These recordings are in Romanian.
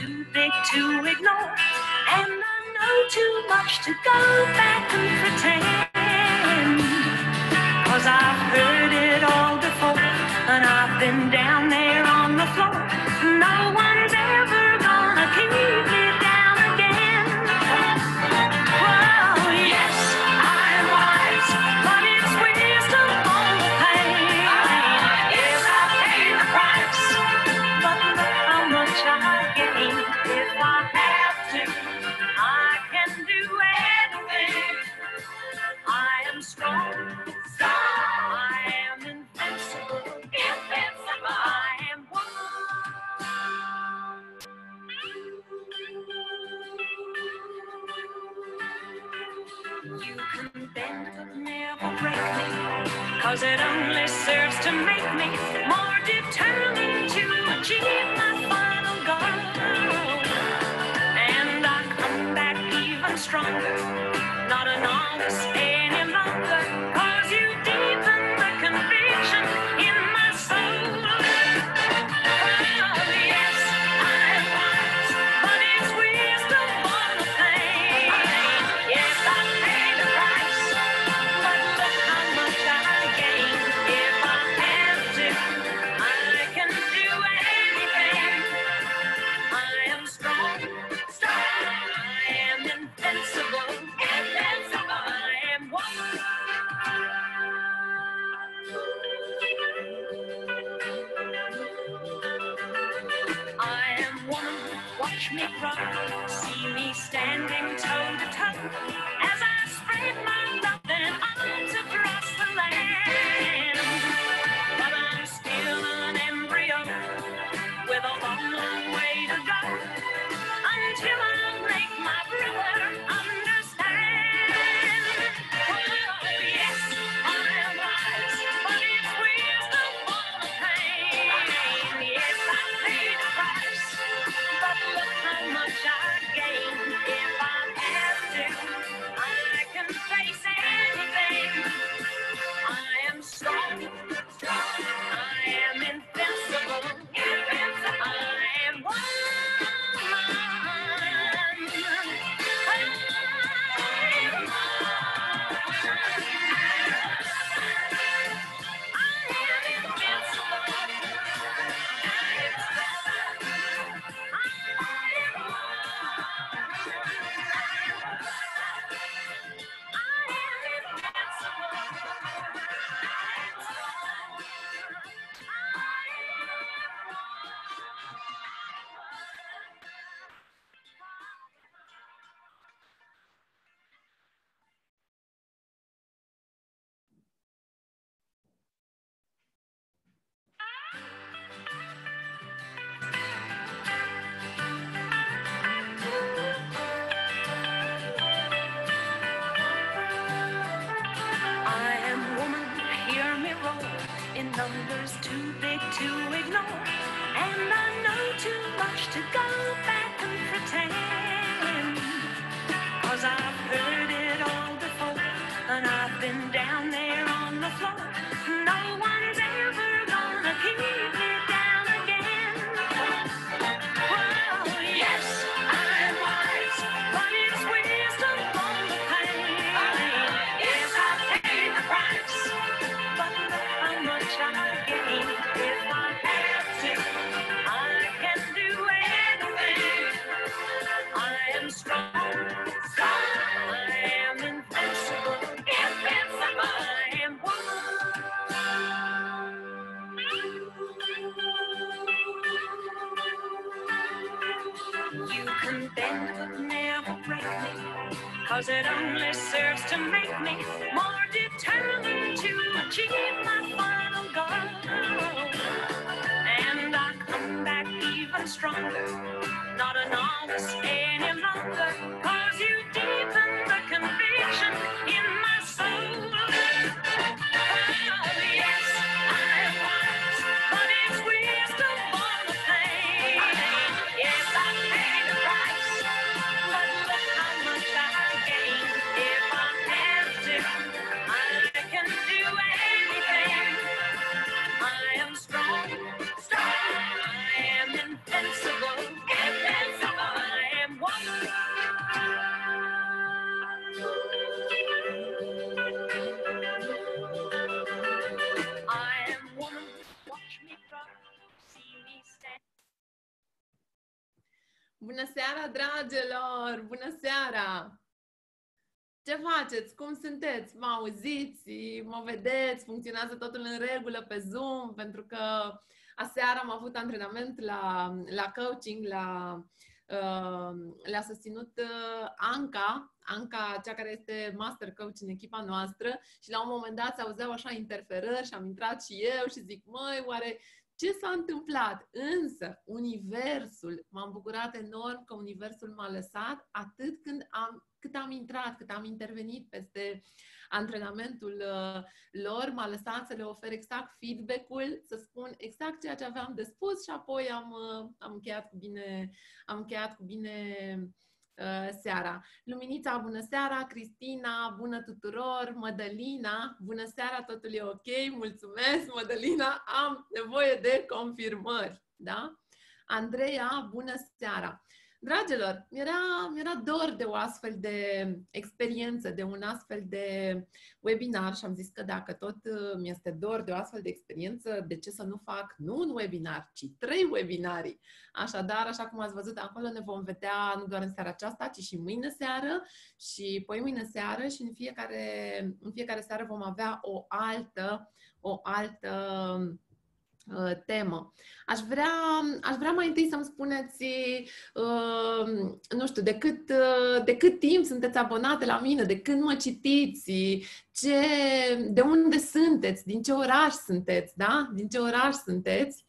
too big to ignore. And I know too much to go back and pretend. Cause I've heard just too big to ignore. And I know too much to go back and pretend. Cause I've heard. Cause it only serves to make me more determined to achieve my final goal. And I come back even stronger, not an novice any longer. Cause you Bună seara, dragilor! Bună seara! Ce faceți? Cum sunteți? Mă auziți? Mă vedeți? Funcționează totul în regulă pe Zoom? Pentru că aseară am avut antrenament la, la coaching, la, uh, le-a susținut uh, Anca, Anca, cea care este master coach în echipa noastră și la un moment dat se auzeau așa interferări și am intrat și eu și zic, măi, oare ce s-a întâmplat? Însă, Universul, m-am bucurat enorm că Universul m-a lăsat atât când am, cât am intrat, cât am intervenit peste antrenamentul uh, lor, m-a lăsat să le ofer exact feedback-ul, să spun exact ceea ce aveam de spus și apoi am, uh, am încheiat cu bine, am încheiat cu bine Uh, seara. Luminița, bună seara! Cristina, bună tuturor! Mădălina, bună seara, totul e ok, mulțumesc! Mădălina, am nevoie de confirmări, da? Andreea, bună seara! Dragilor, mi-era, mi-era dor de o astfel de experiență, de un astfel de webinar și am zis că dacă tot uh, mi-este dor de o astfel de experiență, de ce să nu fac nu un webinar, ci trei webinarii. Așadar, așa cum ați văzut acolo, ne vom vedea nu doar în seara aceasta, ci și mâine seară și poi mâine seară și în fiecare, în fiecare seară vom avea o altă, o altă Uh, temă. Aș vrea, aș vrea mai întâi să-mi spuneți, uh, nu știu, de cât, uh, de cât timp sunteți abonate la mine, de când mă citiți, ce, de unde sunteți, din ce oraș sunteți, da? Din ce oraș sunteți?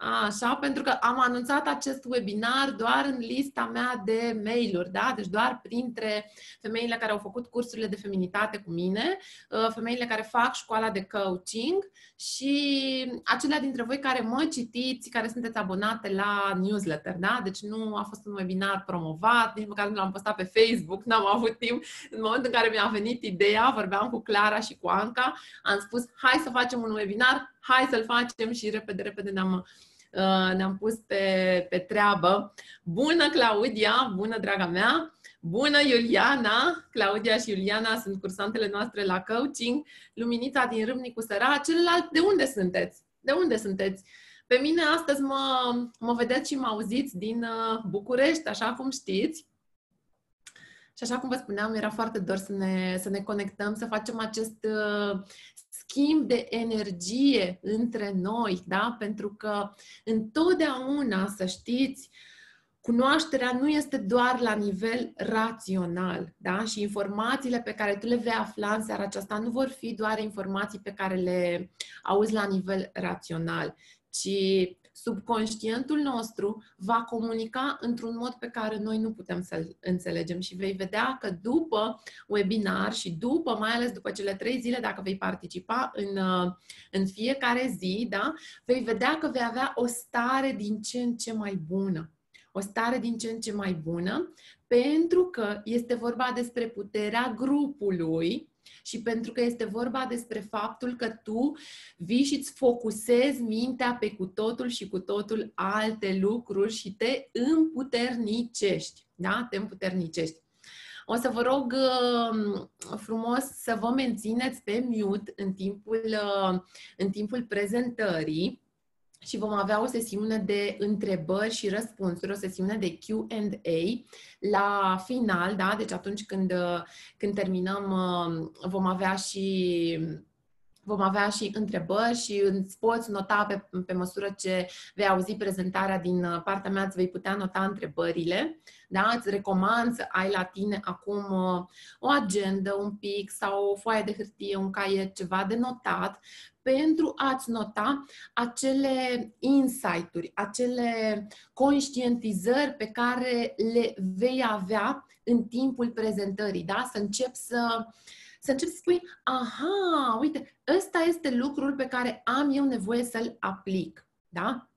Așa, pentru că am anunțat acest webinar doar în lista mea de mail-uri, da? Deci doar printre femeile care au făcut cursurile de feminitate cu mine, uh, femeile care fac școala de coaching și acelea dintre voi care mă citiți, care sunteți abonate la newsletter, da? Deci nu a fost un webinar promovat, nici măcar nu l-am postat pe Facebook, n-am avut timp. În momentul în care mi-a venit ideea, vorbeam cu Clara și cu Anca, am spus, hai să facem un webinar, hai să-l facem și repede, repede ne-am Uh, ne-am pus pe, pe treabă. Bună, Claudia! Bună, draga mea! Bună, Iuliana! Claudia și Iuliana sunt cursantele noastre la coaching. Luminița din Râmnicu Săra. Celălalt, de unde sunteți? De unde sunteți? Pe mine astăzi mă, mă vedeți și mă auziți din uh, București, așa cum știți. Și așa cum vă spuneam, era foarte dor să ne, să ne conectăm, să facem acest uh, schimb de energie între noi, da? Pentru că întotdeauna, să știți, cunoașterea nu este doar la nivel rațional, da? Și informațiile pe care tu le vei afla în seara aceasta nu vor fi doar informații pe care le auzi la nivel rațional, ci subconștientul nostru va comunica într-un mod pe care noi nu putem să-l înțelegem și vei vedea că după webinar și după, mai ales după cele trei zile, dacă vei participa în, uh, în fiecare zi, da, vei vedea că vei avea o stare din ce în ce mai bună. O stare din ce în ce mai bună, pentru că este vorba despre puterea grupului, și pentru că este vorba despre faptul că tu vii și îți focusezi mintea pe cu totul și cu totul alte lucruri și te împuternicești. Da? Te împuternicești. O să vă rog uh, frumos să vă mențineți pe mute în timpul, uh, în timpul prezentării și vom avea o sesiune de întrebări și răspunsuri, o sesiune de Q&A la final, da? Deci atunci când, când terminăm uh, vom avea și vom avea și întrebări și îți poți nota pe, pe măsură ce vei auzi prezentarea din uh, partea mea, îți vei putea nota întrebările. Da? Îți recomand să ai la tine acum uh, o agendă, un pic sau o foaie de hârtie, un caiet, ceva de notat, pentru a-ți nota acele insight-uri, acele conștientizări pe care le vei avea în timpul prezentării, da? Să încep să, să încep să spui, aha, uite, ăsta este lucrul pe care am eu nevoie să-l aplic, da?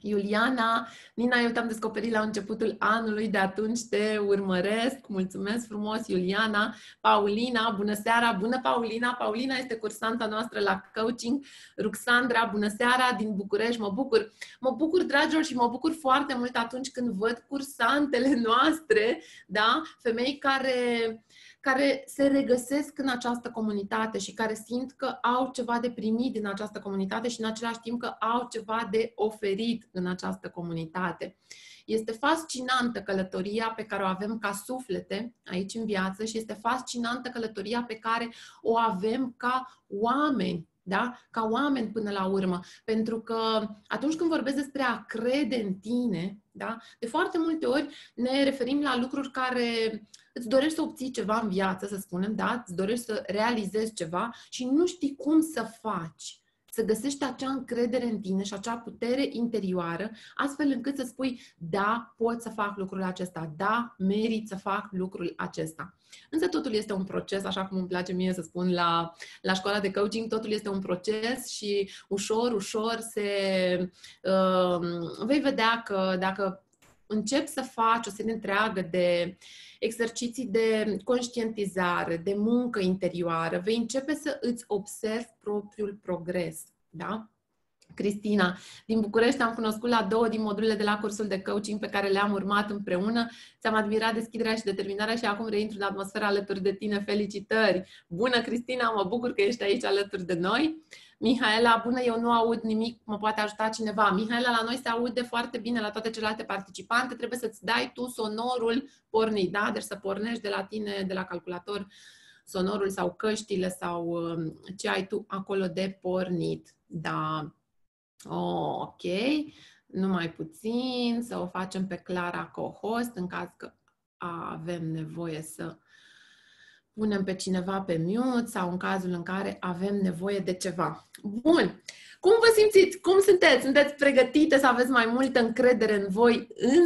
Iuliana, Nina, eu te-am descoperit la începutul anului, de atunci te urmăresc. Mulțumesc frumos, Iuliana. Paulina, bună seara, bună Paulina. Paulina este cursanta noastră la coaching. Ruxandra, bună seara, din București, mă bucur. Mă bucur, dragilor, și mă bucur foarte mult atunci când văd cursantele noastre, da? Femei care care se regăsesc în această comunitate și care simt că au ceva de primit din această comunitate și în același timp că au ceva de oferit în această comunitate. Este fascinantă călătoria pe care o avem ca suflete aici în viață și este fascinantă călătoria pe care o avem ca oameni da? Ca oameni până la urmă. Pentru că atunci când vorbesc despre a crede în tine, da? De foarte multe ori ne referim la lucruri care îți dorești să obții ceva în viață, să spunem, da? Îți dorești să realizezi ceva și nu știi cum să faci să găsești acea încredere în tine și acea putere interioară, astfel încât să spui, da, pot să fac lucrul acesta, da, merit să fac lucrul acesta. Însă totul este un proces, așa cum îmi place mie să spun la, la școala de coaching, totul este un proces și ușor, ușor se uh, vei vedea că dacă începi să faci o serie întreagă de exerciții de conștientizare, de muncă interioară, vei începe să îți observi propriul progres. Da? Cristina, din București am cunoscut la două din modulele de la cursul de coaching pe care le-am urmat împreună. Ți-am admirat deschiderea și determinarea și acum reintru în atmosfera alături de tine. Felicitări! Bună, Cristina, mă bucur că ești aici alături de noi. Mihaela, bună, eu nu aud nimic, mă poate ajuta cineva. Mihaela, la noi se aude foarte bine la toate celelalte participante, trebuie să-ți dai tu sonorul pornit, da? Deci să pornești de la tine, de la calculator, sonorul sau căștile sau um, ce ai tu acolo de pornit. Da. Oh, ok. Numai puțin, să o facem pe Clara co-host în caz că avem nevoie să punem pe cineva pe mute sau în cazul în care avem nevoie de ceva. Bun. Cum vă simțiți? Cum sunteți? Sunteți pregătite să aveți mai multă încredere în voi, în,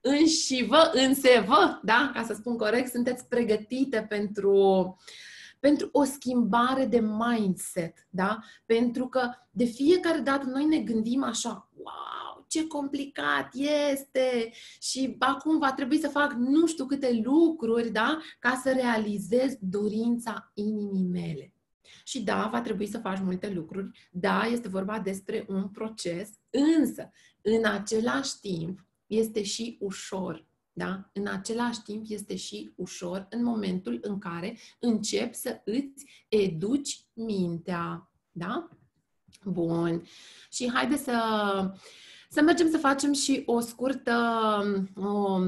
în și vă, în se vă, da? Ca să spun corect, sunteți pregătite pentru, pentru o schimbare de mindset, da? Pentru că de fiecare dată noi ne gândim așa, wow, ce complicat este și acum va trebui să fac nu știu câte lucruri, da, ca să realizez dorința inimii mele. Și da, va trebui să faci multe lucruri, da, este vorba despre un proces, însă, în același timp, este și ușor. Da? În același timp este și ușor în momentul în care începi să îți educi mintea. Da? Bun. Și haide să să mergem să facem și o scurtă, o,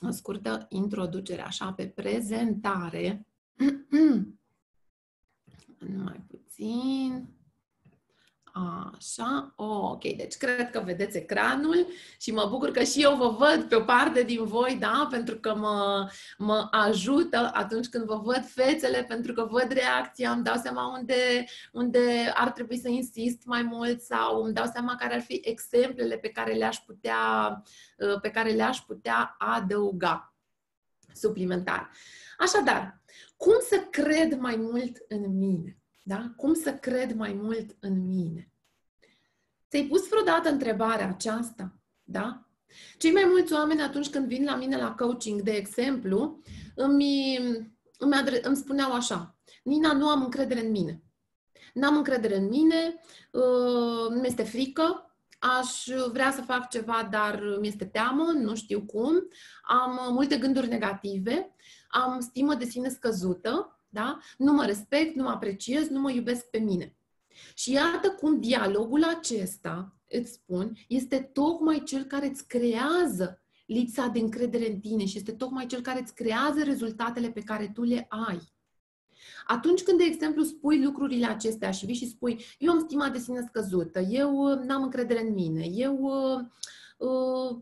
o scurtă introducere, așa, pe prezentare. Numai puțin. Așa, oh, ok, deci cred că vedeți ecranul și mă bucur că și eu vă văd pe o parte din voi, da, pentru că mă, mă ajută atunci când vă văd fețele, pentru că văd reacția, îmi dau seama unde, unde ar trebui să insist mai mult sau îmi dau seama care ar fi exemplele pe care le-aș putea, uh, pe care le-aș putea adăuga suplimentar. Așadar, cum să cred mai mult în mine? Da? Cum să cred mai mult în mine? Ți-ai pus vreodată întrebarea aceasta? Da? Cei mai mulți oameni atunci când vin la mine la coaching, de exemplu, îmi, îmi, adre- îmi spuneau așa, Nina, nu am încredere în mine. N-am încredere în mine, uh, mi-este frică, aș vrea să fac ceva, dar mi-este teamă, nu știu cum, am multe gânduri negative, am stimă de sine scăzută, da? Nu mă respect, nu mă apreciez, nu mă iubesc pe mine. Și iată cum dialogul acesta, îți spun, este tocmai cel care îți creează lipsa de încredere în tine și este tocmai cel care îți creează rezultatele pe care tu le ai. Atunci când, de exemplu, spui lucrurile acestea și vii și spui, eu am stima de sine scăzută, eu uh, n-am încredere în mine, eu uh, Uh,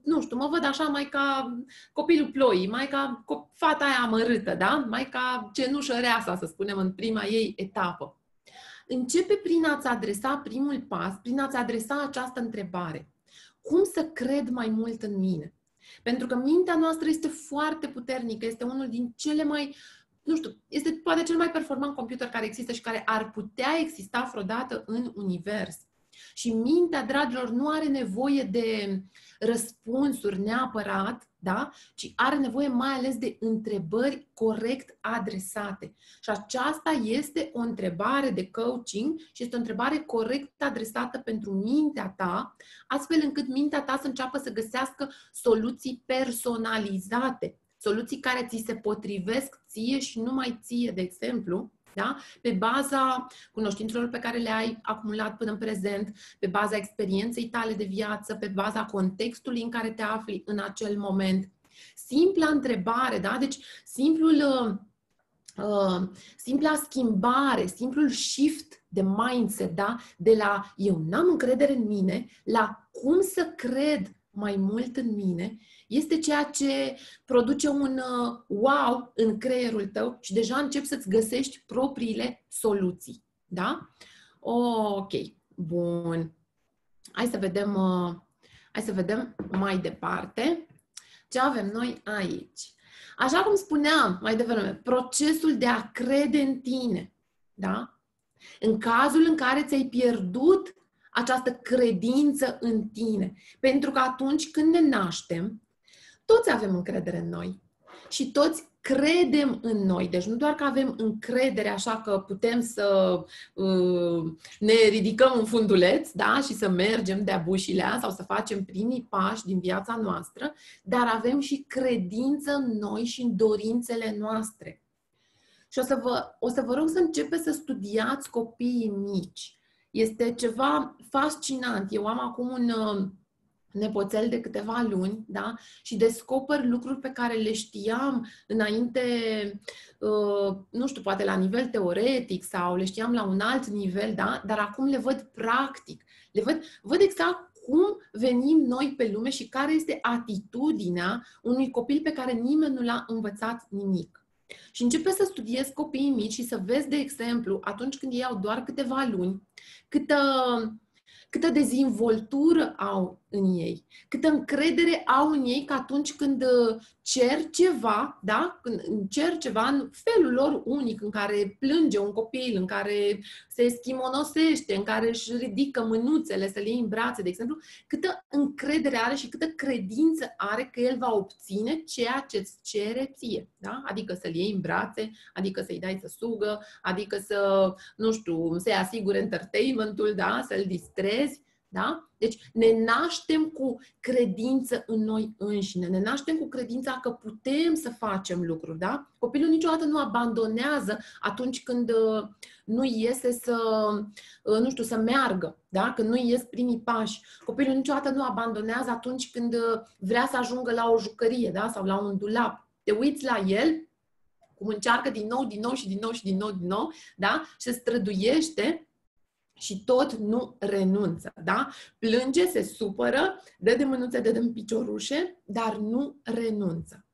nu știu, mă văd așa mai ca copilul ploii, mai ca fata aia amărâtă, da? Mai ca cenușă reasa, să spunem, în prima ei etapă. Începe prin a-ți adresa primul pas, prin a-ți adresa această întrebare. Cum să cred mai mult în mine? Pentru că mintea noastră este foarte puternică, este unul din cele mai, nu știu, este poate cel mai performant computer care există și care ar putea exista vreodată în univers. Și mintea, dragilor, nu are nevoie de răspunsuri neapărat, da? ci are nevoie mai ales de întrebări corect adresate. Și aceasta este o întrebare de coaching și este o întrebare corect adresată pentru mintea ta, astfel încât mintea ta să înceapă să găsească soluții personalizate, soluții care ți se potrivesc ție și numai ție, de exemplu, Da? Pe baza cunoștințelor pe care le-ai acumulat până în prezent, pe baza experienței tale de viață, pe baza contextului în care te afli în acel moment. Simpla întrebare, da? Deci simplul, uh, uh, simpla schimbare, simplul shift de mindset, da? De la eu n-am încredere în mine, la cum să cred mai mult în mine, este ceea ce produce un uh, wow în creierul tău și deja începi să-ți găsești propriile soluții. Da? Ok, bun. Hai să vedem, uh, hai să vedem mai departe ce avem noi aici. Așa cum spuneam mai devreme, procesul de a crede în tine, da? În cazul în care ți-ai pierdut această credință în tine. Pentru că atunci când ne naștem, toți avem încredere în noi. Și toți credem în noi. Deci nu doar că avem încredere așa că putem să uh, ne ridicăm în funduleț da? și să mergem de-a bușilea sau să facem primii pași din viața noastră, dar avem și credință în noi și în dorințele noastre. Și o să vă, o să vă rog să începeți să studiați copiii mici. Este ceva fascinant. Eu am acum un uh, nepoțel de câteva luni, da? Și descoper lucruri pe care le știam înainte, uh, nu știu, poate la nivel teoretic sau le știam la un alt nivel, da? Dar acum le văd practic. Le văd, văd exact cum venim noi pe lume și care este atitudinea unui copil pe care nimeni nu l-a învățat nimic. Și începe să studiezi copiii mici și să vezi, de exemplu, atunci când ei au doar câteva luni, câtă câtă dezvoltură au în ei, câtă încredere au în ei că atunci când uh, cer ceva, da? când cer ceva în felul lor unic, în care plânge un copil, în care se schimonosește, în care își ridică mânuțele să le iei în brațe, de exemplu, câtă încredere are și câtă credință are că el va obține ceea ce îți cere ție. Da? Adică să-l iei în brațe, adică să-i dai să sugă, adică să, nu știu, să-i asigure entertainmentul, da? să-l distrezi. Da? Deci ne naștem cu credință în noi înșine, ne naștem cu credința că putem să facem lucruri. Da? Copilul niciodată nu abandonează atunci când uh, nu iese să, uh, nu știu, să meargă, da? când nu ies primii pași. Copilul niciodată nu abandonează atunci când uh, vrea să ajungă la o jucărie da? sau la un dulap. Te uiți la el, cum încearcă din nou, din nou și din nou și din nou, din nou, da? și se străduiește și tot nu renunță, da? Plânge, se supără, dă de mânuțe, dă de piciorușe, dar nu renunță.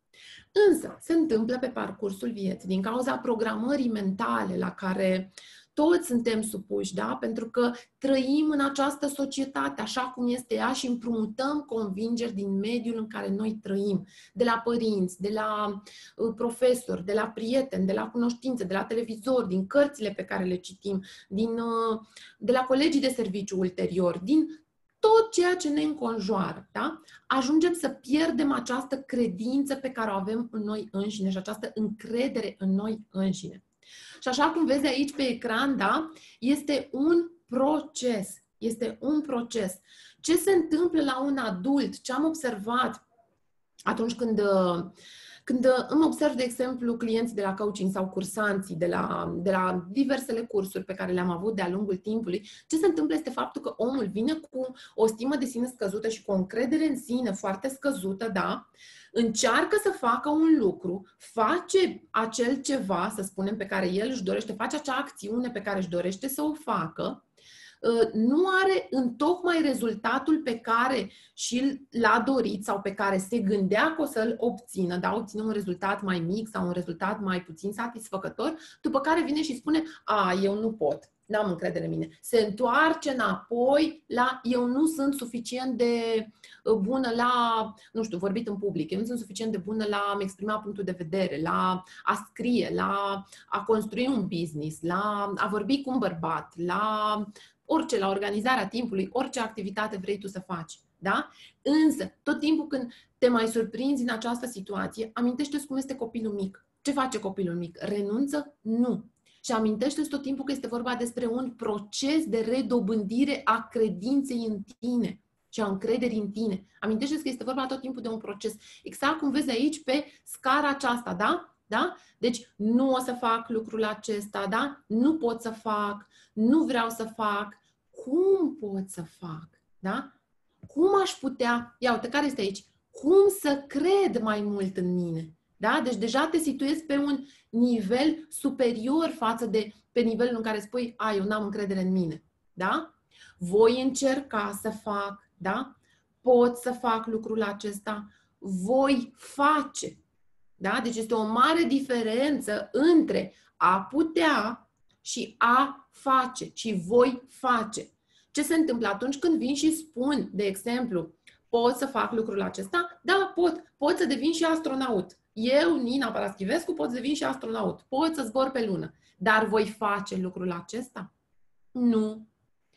Însă, se întâmplă pe parcursul vieții, din cauza programării mentale la care toți suntem supuși, da? Pentru că trăim în această societate așa cum este ea și împrumutăm convingeri din mediul în care noi trăim, de la părinți, de la uh, profesori, de la prieteni, de la cunoștințe, de la televizor, din cărțile pe care le citim, din, uh, de la colegii de serviciu ulterior, din tot ceea ce ne înconjoară, da? ajungem să pierdem această credință pe care o avem în noi înșine și această încredere în noi înșine. Și așa cum vezi aici pe ecran, da, este un proces. Este un proces. Ce se întâmplă la un adult? Ce am observat atunci când uh, când îmi observ, de exemplu, clienții de la coaching sau cursanții de la, de la diversele cursuri pe care le-am avut de-a lungul timpului, ce se întâmplă este faptul că omul vine cu o stimă de sine scăzută și cu o încredere în sine foarte scăzută, da? Încearcă să facă un lucru, face acel ceva, să spunem, pe care el își dorește, face acea acțiune pe care își dorește să o facă, Uh, nu are în tocmai rezultatul pe care și l-a dorit sau pe care se gândea că o să-l obțină, da, obține un rezultat mai mic sau un rezultat mai puțin satisfăcător, după care vine și spune, a, eu nu pot, n-am încredere în mine. Se întoarce înapoi la eu nu sunt suficient de uh, bună la, nu știu, vorbit în public, eu nu sunt suficient de bună la a-mi exprima punctul de vedere, la a scrie, la a construi un business, la a vorbi cu un bărbat, la orice, la organizarea timpului, orice activitate vrei tu să faci. Da? Însă, tot timpul când te mai surprinzi în această situație, amintește-ți cum este copilul mic. Ce face copilul mic? Renunță? Nu. Și amintește-ți tot timpul că este vorba despre un proces de redobândire a credinței în tine și a încrederii în tine. Amintește-ți că este vorba tot timpul de un proces. Exact cum vezi aici pe scara aceasta, da? Da? Deci nu o să fac lucrul acesta, da? Nu pot să fac, nu vreau să fac. Cum pot să fac? Da? Cum aș putea, ia uite, care este aici? Cum să cred mai mult în mine? Da? Deci deja te situezi pe un nivel superior față de pe nivelul în care spui, a, eu n-am încredere în mine. Da? Voi încerca să fac, da? Pot să fac lucrul acesta, voi face. Da? Deci este o mare diferență între a putea și a face, și voi face. Ce se întâmplă atunci când vin și spun, de exemplu, pot să fac lucrul acesta? Da, pot. Pot să devin și astronaut. Eu, Nina Paraschivescu, pot să devin și astronaut. Pot să zbor pe lună. Dar voi face lucrul acesta? Nu.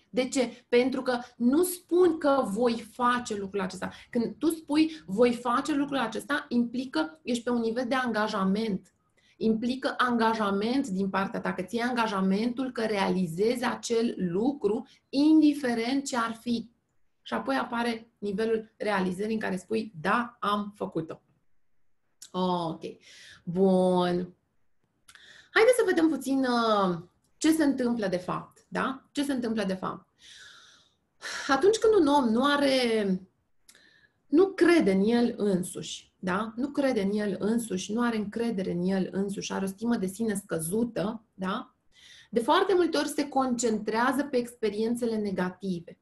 De ce? Pentru că nu spun că voi face lucrul acesta. Când tu spui voi face lucrul acesta, implică, ești pe un nivel de angajament. Implică angajament din partea ta, că ți angajamentul că realizezi acel lucru, indiferent ce ar fi. Și apoi apare nivelul realizării în care spui, da, am făcut-o. Ok. Bun. Haideți să vedem puțin uh, ce se întâmplă de fapt. Da? Ce se întâmplă de fapt? Atunci când un om nu are, nu crede în el însuși, da? Nu crede în el însuși, nu are încredere în el însuși, are o stimă de sine scăzută, da? De foarte multe ori se concentrează pe experiențele negative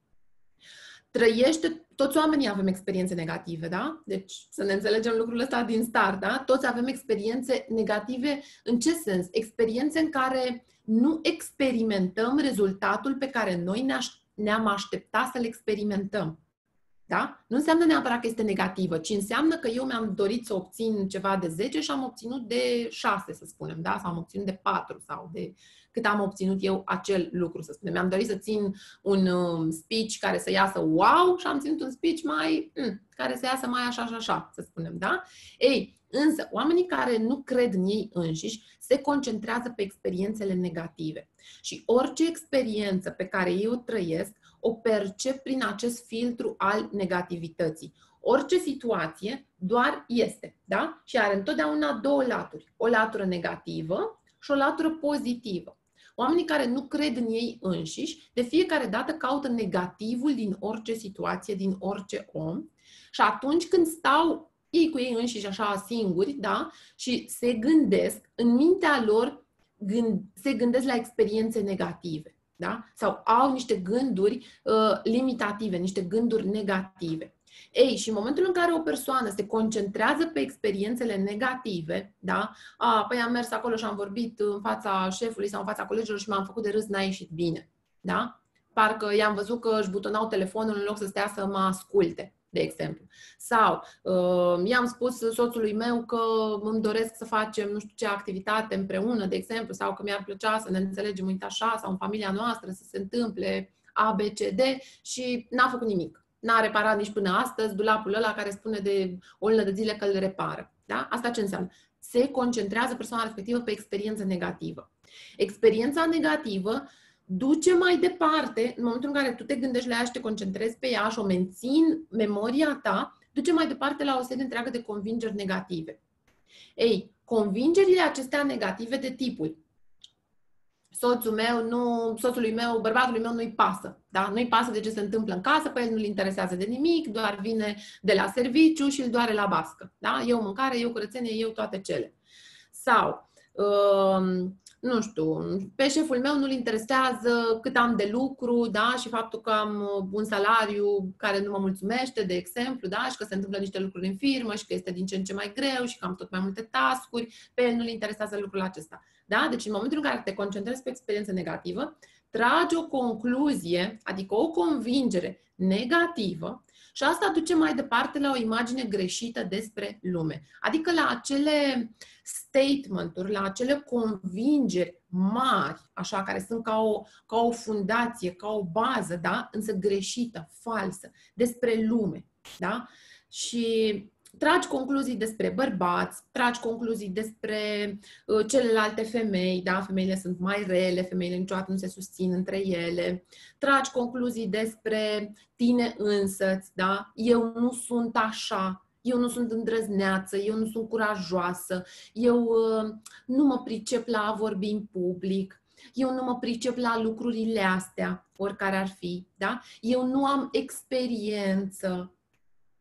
trăiește, toți oamenii avem experiențe negative, da? Deci să ne înțelegem lucrul ăsta din start, da? Toți avem experiențe negative, în ce sens? Experiențe în care nu experimentăm rezultatul pe care noi ne-am așteptat să-l experimentăm. Da? Nu înseamnă neapărat că este negativă, ci înseamnă că eu mi-am dorit să obțin ceva de 10 și am obținut de 6, să spunem, da? Sau am obținut de 4 sau de cât am obținut eu acel lucru, să spunem. Mi-am dorit să țin un um, speech care să iasă wow și am ținut un speech mai, mm, care să iasă mai așa și așa, să spunem, da? Ei, însă, oamenii care nu cred în ei înșiși se concentrează pe experiențele negative. Și orice experiență pe care ei o trăiesc, o percep prin acest filtru al negativității. Orice situație doar este, da? Și are întotdeauna două laturi. O latură negativă și o latură pozitivă. Oamenii care nu cred în ei înșiși, de fiecare dată caută negativul din orice situație, din orice om și atunci când stau ei cu ei înșiși așa singuri, da, și se gândesc, în mintea lor gând, se gândesc la experiențe negative, da? Sau au niște gânduri uh, limitative, niște gânduri negative. Ei, și în momentul în care o persoană se concentrează pe experiențele negative, da? A, păi am mers acolo și am vorbit în fața șefului sau în fața colegilor și m-am făcut de râs, n-a ieșit bine, da? Parcă i-am văzut că își butonau telefonul în loc să stea să mă asculte de exemplu. Sau uh, i-am spus soțului meu că îmi doresc să facem nu știu ce activitate împreună, de exemplu, sau că mi-ar plăcea să ne înțelegem, uite așa, sau în familia noastră să se întâmple A, B, C, D și n-a făcut nimic n-a reparat nici până astăzi dulapul ăla care spune de o lună de zile că îl repară. Da? Asta ce înseamnă? Se concentrează persoana respectivă pe experiență negativă. Experiența negativă duce mai departe, în momentul în care tu te gândești la ea și te concentrezi pe ea și o mențin memoria ta, duce mai departe la o serie întreagă de convingeri negative. Ei, convingerile acestea negative de tipul soțul meu, nu, soțului meu, bărbatului meu nu-i pasă. Da? Nu-i pasă de ce se întâmplă în casă, pe el nu-l interesează de nimic, doar vine de la serviciu și îl doare la bască. Da? Eu mâncare, eu curățenie, eu toate cele. Sau, uh, nu știu, pe șeful meu nu-l interesează cât am de lucru, da, și faptul că am uh, un salariu care nu mă mulțumește, de exemplu, da, și că se întâmplă niște lucruri în firmă și că este din ce în ce mai greu și că am tot mai multe tascuri, pe el nu-l interesează lucrul acesta. Da? Deci în momentul în care te concentrezi pe experiență negativă, tragi o concluzie, adică o convingere negativă și asta duce mai departe la o imagine greșită despre lume. Adică la acele statement-uri, la acele convingeri mari, așa, care sunt ca o, ca o fundație, ca o bază, da? însă greșită, falsă, despre lume. Da? Și tragi concluzii despre bărbați, tragi concluzii despre uh, celelalte femei, da, femeile sunt mai rele, femeile niciodată nu se susțin între ele, tragi concluzii despre tine însăți, da, eu nu sunt așa, eu nu sunt îndrăzneață, eu nu sunt curajoasă, eu uh, nu mă pricep la a vorbi în public, eu nu mă pricep la lucrurile astea, oricare ar fi, da? Eu nu am experiență,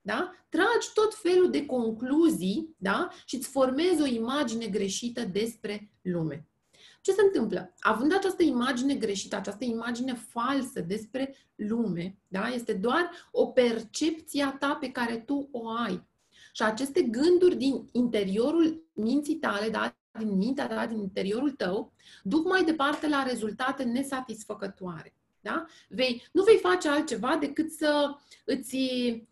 da? Tragi tot felul de concluzii, da? Și îți formezi o imagine greșită despre lume. Ce se întâmplă? Având această imagine greșită, această imagine falsă despre lume, da? este doar o percepție a ta pe care tu o ai. Și aceste gânduri din interiorul minții tale, da? din mintea ta, din interiorul tău, duc mai departe la rezultate nesatisfăcătoare. Da? Vei, nu vei face altceva decât să îți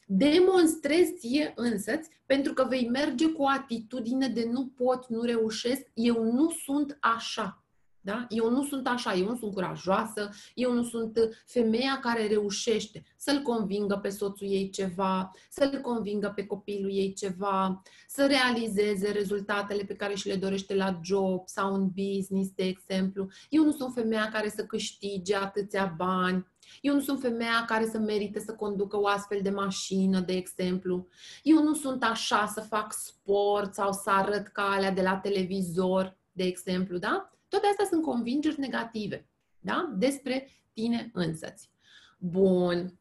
demonstrezi ție însăți, pentru că vei merge cu o atitudine de nu pot, nu reușesc, eu nu sunt așa. Da? Eu nu sunt așa, eu nu sunt curajoasă, eu nu sunt femeia care reușește să-l convingă pe soțul ei ceva, să-l convingă pe copilul ei ceva, să realizeze rezultatele pe care și le dorește la job sau în business, de exemplu. Eu nu sunt femeia care să câștige atâția bani, eu nu sunt femeia care să merite să conducă o astfel de mașină, de exemplu. Eu nu sunt așa să fac sport sau să arăt calea de la televizor, de exemplu, da? Toate astea sunt convingeri negative, da? Despre tine însăți. Bun.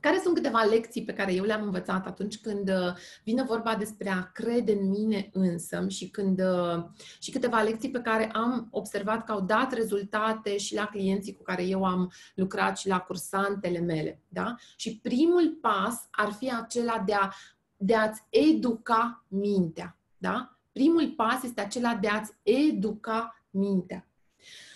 Care sunt câteva lecții pe care eu le-am învățat atunci când uh, vine vorba despre a crede în mine însă și, când, uh, și câteva lecții pe care am observat că au dat rezultate și la clienții cu care eu am lucrat și la cursantele mele. Da? Și primul pas ar fi acela de, a, de a-ți educa mintea. Da? Primul pas este acela de a-ți educa mintea.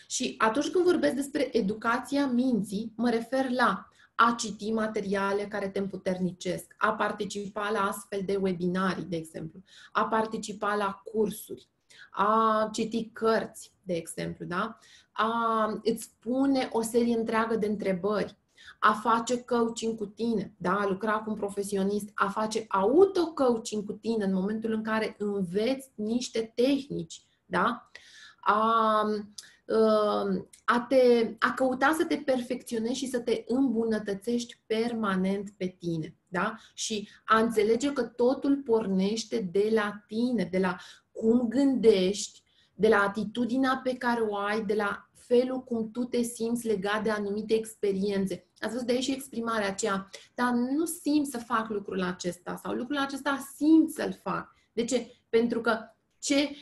Și atunci când vorbesc despre educația minții, mă refer la a citi materiale care te împuternicesc, a participa la astfel de webinarii, de exemplu, a participa la cursuri, a citi cărți, de exemplu, da? a îți pune o serie întreagă de întrebări, a face coaching cu tine, da? a lucra cu un profesionist, a face auto-coaching cu tine în momentul în care înveți niște tehnici, da? A, um, a, te, a căuta să te perfecționezi și să te îmbunătățești permanent pe tine. Da? Și a înțelege că totul pornește de la tine, de la cum gândești, de la atitudinea pe care o ai, de la felul cum tu te simți legat de anumite experiențe. Ați văzut de aici și exprimarea aceea, dar nu simt să fac lucrul acesta sau lucrul acesta simt să-l fac. De ce? Pentru că ce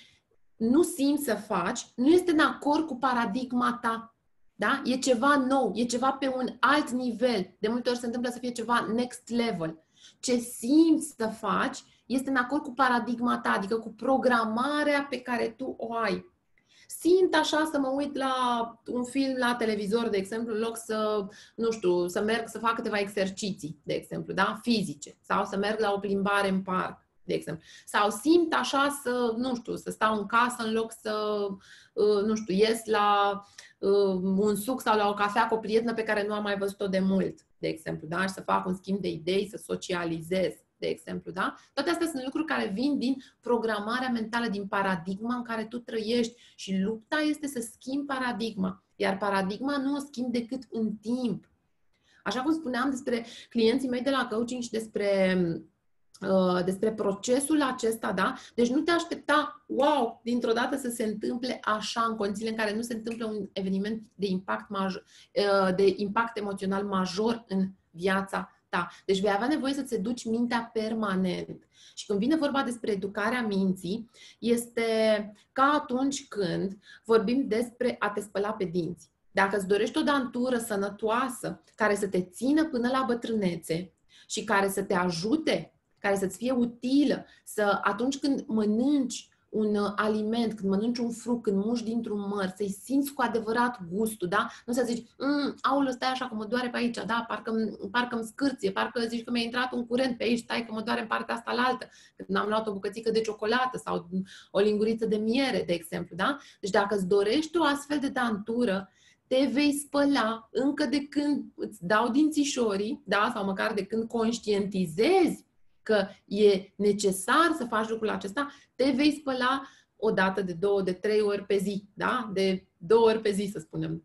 nu simți să faci, nu este în acord cu paradigma ta. Da? E ceva nou, e ceva pe un alt nivel. De multe ori se întâmplă să fie ceva next level. Ce simți să faci este în acord cu paradigma ta, adică cu programarea pe care tu o ai. Simt așa să mă uit la un film la televizor, de exemplu, în loc să, nu știu, să merg să fac câteva exerciții, de exemplu, da, fizice, sau să merg la o plimbare în parc de exemplu. Sau simt așa să, nu știu, să stau în casă în loc să, uh, nu știu, ies la uh, un suc sau la o cafea cu o prietenă pe care nu am mai văzut-o de mult, de exemplu, da? Și să fac un schimb de idei, să socializez, de exemplu, da? Toate astea sunt lucruri care vin din programarea mentală, din paradigma în care tu trăiești și lupta este să schimbi paradigma. Iar paradigma nu o schimbi decât în timp. Așa cum spuneam despre clienții mei de la coaching și despre Uh, despre procesul acesta, da? Deci nu te aștepta, wow, dintr-o dată să se întâmple așa în condițiile în care nu se întâmplă un eveniment de impact, major, uh, de impact emoțional major în viața ta. Deci vei avea nevoie să-ți duci mintea permanent. Și când vine vorba despre educarea minții, este ca atunci când vorbim despre a te spăla pe dinți. Dacă îți dorești o dantură sănătoasă care să te țină până la bătrânețe și care să te ajute care să-ți fie utilă, să atunci când mănânci un uh, aliment, când mănânci un fruct, când muși dintr-un măr, să-i simți cu adevărat gustul, da? Nu să zici, mm, aulă, stai așa că mă doare pe aici, da? Parcă, parcă îmi scârție, parcă zici că mi-a intrat un curent pe aici, stai că mă doare în partea asta la altă, când am luat o bucățică de ciocolată sau o linguriță de miere, de exemplu, da? Deci dacă îți dorești o astfel de dantură, te vei spăla încă de când îți dau dințișorii, da? Sau măcar de când conștientizezi că e necesar să faci lucrul acesta, te vei spăla o dată, de două, de trei ori pe zi, da? De două ori pe zi, să spunem.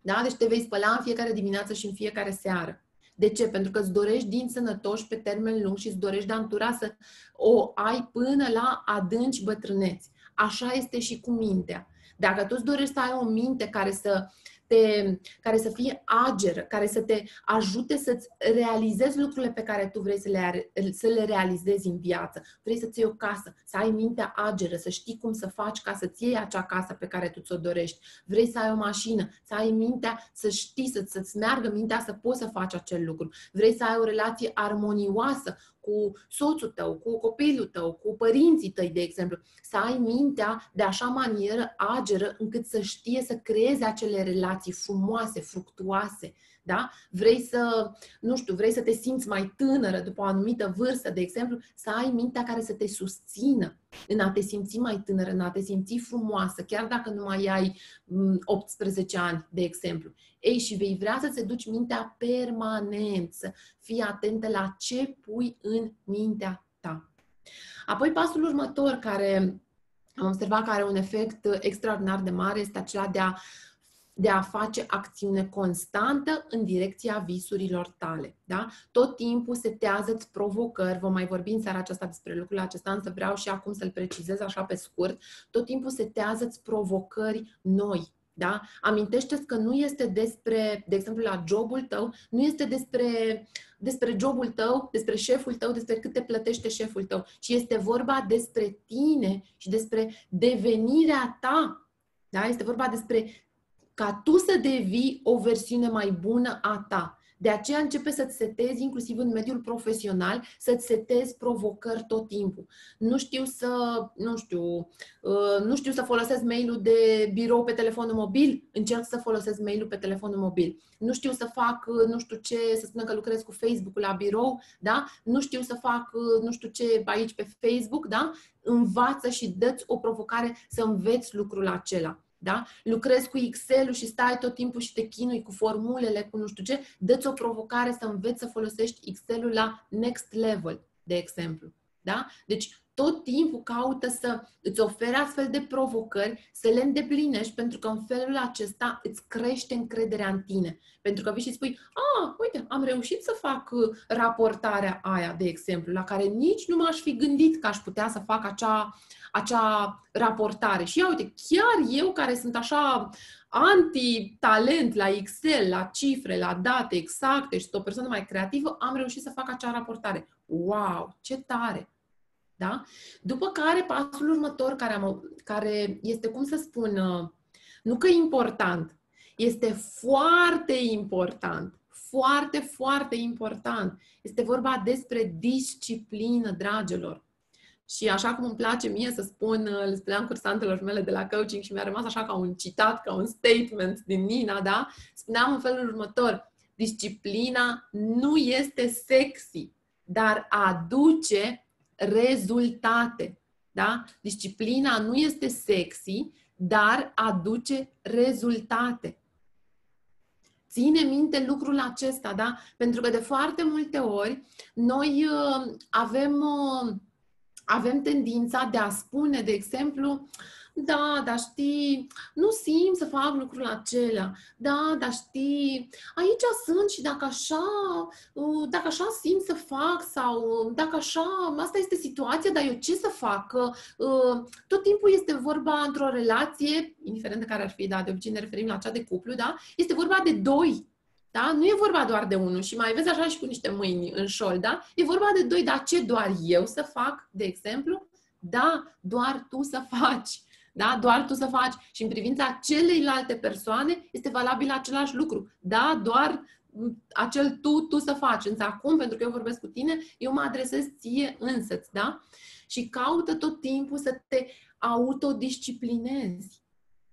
Da? Deci te vei spăla în fiecare dimineață și în fiecare seară. De ce? Pentru că îți dorești din sănătoși pe termen lung și îți dorești de antura să o ai până la adânci bătrâneți. Așa este și cu mintea. Dacă tu îți dorești să ai o minte care să te, care să fie ageră, care să te ajute să-ți realizezi lucrurile pe care tu vrei să le, să le realizezi în viață. Vrei să-ți iei o casă, să ai mintea ageră, să știi cum să faci ca să-ți iei acea casă pe care tu ți-o dorești. Vrei să ai o mașină, să ai mintea, să știi, să, să-ți meargă mintea să poți să faci acel lucru. Vrei să ai o relație armonioasă cu soțul tău, cu copilul tău, cu părinții tăi, de exemplu. Să ai mintea de așa manieră ageră încât să știe să creeze acele relații frumoase, fructuoase. Da? Vrei să, nu știu, vrei să te simți mai tânără după o anumită vârstă, de exemplu, să ai mintea care să te susțină în a te simți mai tânără, în a te simți frumoasă, chiar dacă nu mai ai 18 ani, de exemplu. Ei, și vei vrea să-ți duci mintea permanent, să fii atentă la ce pui în mintea ta. Apoi, pasul următor, care am observat că are un efect extraordinar de mare, este acela de a de a face acțiune constantă în direcția visurilor tale. Da? Tot timpul setează-ți provocări, vom mai vorbi în seara aceasta despre lucrul acesta, însă vreau și acum să-l precizez așa pe scurt. Tot timpul setează-ți provocări noi. Da? Amintește-ți că nu este despre, de exemplu, la jobul tău, nu este despre, despre jobul tău, despre șeful tău, despre cât te plătește șeful tău, ci este vorba despre tine și despre devenirea ta. Da? Este vorba despre ca tu să devii o versiune mai bună a ta. De aceea începe să-ți setezi, inclusiv în mediul profesional, să-ți setezi provocări tot timpul. Nu știu să, nu știu, uh, nu știu să folosesc mail-ul de birou pe telefonul mobil, încerc să folosesc mail-ul pe telefonul mobil. Nu știu să fac, uh, nu știu ce, să spunem că lucrez cu Facebook-ul la birou, da? Nu știu să fac, uh, nu știu ce aici pe Facebook, da? Învață și dă-ți o provocare să înveți lucrul acela da? lucrezi cu Excel-ul și stai tot timpul și te chinui cu formulele, cu nu știu ce, dă-ți o provocare să înveți să folosești Excel-ul la next level, de exemplu. Da? Deci tot timpul caută să îți ofere astfel de provocări, să le îndeplinești, pentru că în felul acesta îți crește încrederea în tine. Pentru că vii și spui, a, uite, am reușit să fac uh, raportarea aia, de exemplu, la care nici nu m-aș fi gândit că aș putea să fac acea, acea raportare. Și ia uite, chiar eu care sunt așa anti-talent la Excel, la cifre, la date exacte și sunt o persoană mai creativă, am reușit să fac acea raportare. Wow, ce tare! Da? După care, pasul următor, care, am, care este, cum să spun, uh, nu că important, este foarte important, foarte, foarte important. Este vorba despre disciplină, dragilor. Și așa cum îmi place mie să spun, uh, le spuneam cursantelor mele de la coaching și mi-a rămas așa ca un citat, ca un statement din Nina, da? Spuneam în felul următor, disciplina nu este sexy, dar aduce rezultate. Da? Disciplina nu este sexy, dar aduce rezultate. Ține minte lucrul acesta, da? Pentru că de foarte multe ori noi uh, avem, uh, avem tendința de a spune, de exemplu, da, dar știi, nu simt să fac lucrul acela. Da, dar știi, aici sunt și dacă așa, uh, dacă așa simt să fac sau uh, dacă așa, asta este situația, dar eu ce să fac? Uh, tot timpul este vorba într-o relație, indiferent de care ar fi, da, de obicei ne referim la cea de cuplu, da, este vorba de doi. Da? Nu e vorba doar de unul și mai vezi așa și cu niște mâini în șol, da? E vorba de doi, dar ce doar eu să fac, de exemplu? Da, doar tu să faci. Da? Doar tu să faci. Și în privința celeilalte persoane este valabil același lucru. Da? Doar acel tu, tu să faci. Însă acum, pentru că eu vorbesc cu tine, eu mă adresez ție însăți, da? Și caută tot timpul să te autodisciplinezi.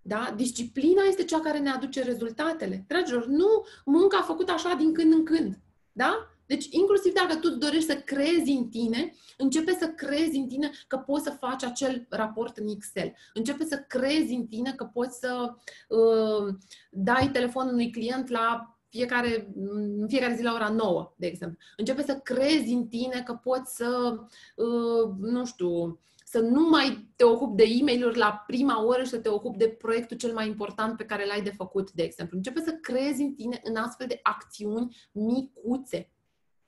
Da? Disciplina este cea care ne aduce rezultatele. Dragilor, nu munca făcută așa din când în când. Da? Deci, inclusiv dacă tu dorești să crezi în tine, începe să crezi în tine că poți să faci acel raport în Excel. Începe să crezi în tine că poți să uh, dai telefonul unui client la fiecare, în fiecare zi la ora 9, de exemplu. Începe să crezi în tine că poți să, uh, nu știu, să nu mai te ocupi de e mail la prima oră și să te ocupi de proiectul cel mai important pe care l-ai de făcut, de exemplu. Începe să crezi în tine în astfel de acțiuni micuțe.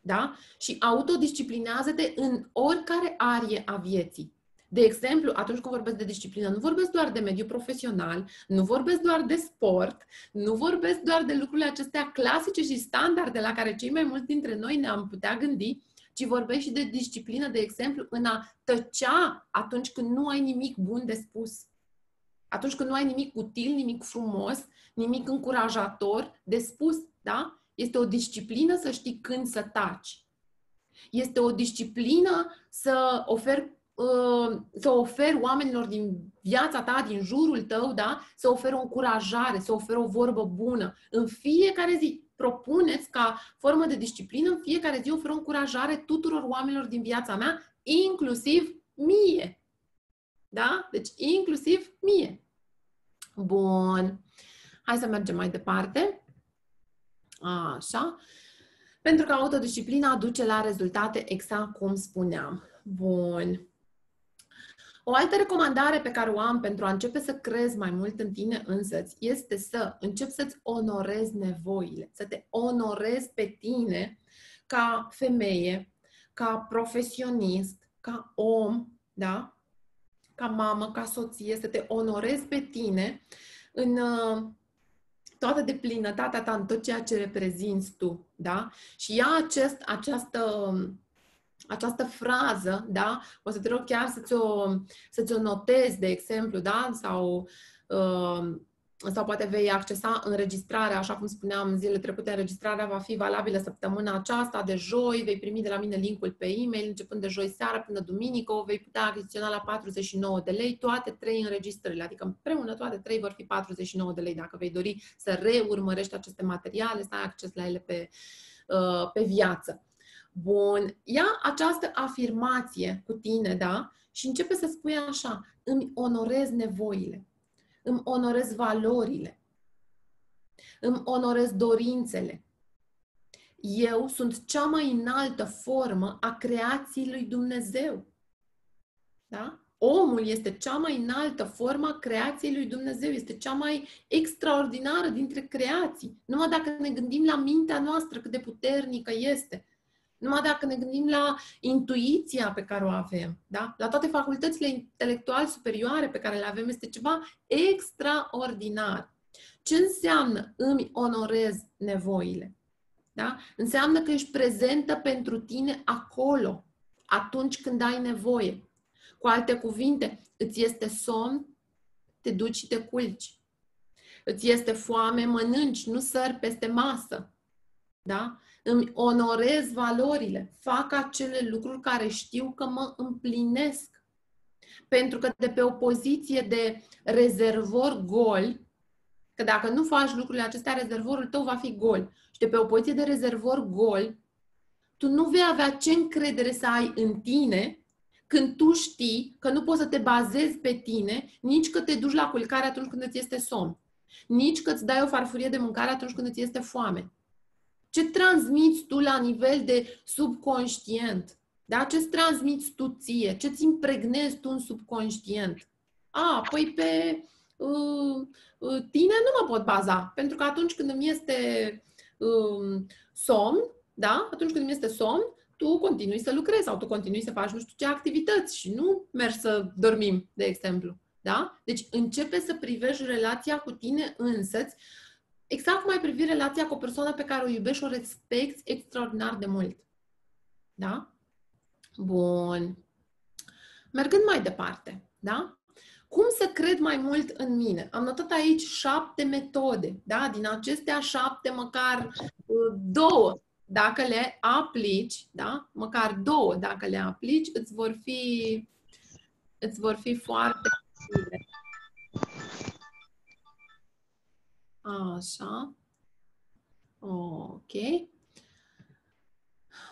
Da? Și autodisciplinează-te în oricare arie a vieții. De exemplu, atunci când vorbesc de disciplină, nu vorbesc doar de mediu profesional, nu vorbesc doar de sport, nu vorbesc doar de lucrurile acestea clasice și standarde la care cei mai mulți dintre noi ne-am putea gândi, ci vorbesc și de disciplină, de exemplu, în a tăcea atunci când nu ai nimic bun de spus. Atunci când nu ai nimic util, nimic frumos, nimic încurajator de spus, da? Este o disciplină să știi când să taci. Este o disciplină să oferi uh, să oferi oamenilor din viața ta, din jurul tău, da? să oferi o încurajare, să oferi o vorbă bună. În fiecare zi, propuneți ca formă de disciplină în fiecare zi ofer o încurajare tuturor oamenilor din viața mea, inclusiv mie. Da? Deci inclusiv mie. Bun. Hai să mergem mai departe. Așa. Pentru că autodisciplina duce la rezultate exact cum spuneam. Bun. O altă recomandare pe care o am pentru a începe să crezi mai mult în tine însăți este să începi să-ți onorezi nevoile, să te onorezi pe tine ca femeie, ca profesionist, ca om, da? Ca mamă, ca soție, să te onorezi pe tine în uh, toată deplinătatea ta, în tot ceea ce reprezinți tu, da? Și ia acest, această această frază, da? O să te rog chiar să-ți o, să-ți o notezi, de exemplu, da? Sau, uh, sau poate vei accesa înregistrarea, așa cum spuneam zilele trecute, înregistrarea va fi valabilă săptămâna aceasta, de joi, vei primi de la mine linkul pe e-mail, începând de joi seara până duminică, o vei putea achiziționa la 49 de lei toate trei înregistrările, adică împreună toate trei vor fi 49 de lei, dacă vei dori să reurmărești aceste materiale, să ai acces la ele pe, uh, pe viață. Bun, ia această afirmație cu tine, da? Și începe să spui așa, îmi onorez nevoile, îmi onorez valorile, îmi onorez dorințele. Eu sunt cea mai înaltă formă a creației lui Dumnezeu. Da? Omul este cea mai înaltă formă a creației lui Dumnezeu, este cea mai extraordinară dintre creații. Numai dacă ne gândim la mintea noastră cât de puternică este, numai dacă ne gândim la intuiția pe care o avem, da? la toate facultățile intelectuale superioare pe care le avem, este ceva extraordinar. Ce înseamnă îmi onorez nevoile? Da? Înseamnă că ești prezentă pentru tine acolo, atunci când ai nevoie. Cu alte cuvinte, îți este somn, te duci și te culci. Îți este foame, mănânci, nu sări peste masă. Da? Îmi onorez valorile, fac acele lucruri care știu că mă împlinesc. Pentru că de pe o poziție de rezervor gol, că dacă nu faci lucrurile acestea, rezervorul tău va fi gol. Și de pe o poziție de rezervor gol, tu nu vei avea ce încredere să ai în tine când tu știi că nu poți să te bazezi pe tine, nici că te duci la culcare atunci când îți este somn, nici că îți dai o farfurie de mâncare atunci când îți este foame ce transmiți tu la nivel de subconștient? Da? Ce-ți transmiți tu ție? Ce-ți impregnezi tu în subconștient? A, păi pe uh, uh, tine nu mă pot baza, pentru că atunci când îmi este uh, somn, da? Atunci când îmi este somn, tu continui să lucrezi sau tu continui să faci nu știu ce activități și nu mergi să dormim, de exemplu. Da? Deci începe să privești relația cu tine însăți exact cum ai privi relația cu o persoană pe care o iubești și o respecti extraordinar de mult. Da? Bun. Mergând mai departe, da? Cum să cred mai mult în mine? Am notat aici șapte metode, da? Din acestea șapte, măcar uh, două, dacă le aplici, da? Măcar două, dacă le aplici, îți vor fi, îți vor fi foarte bine. Așa. Ok.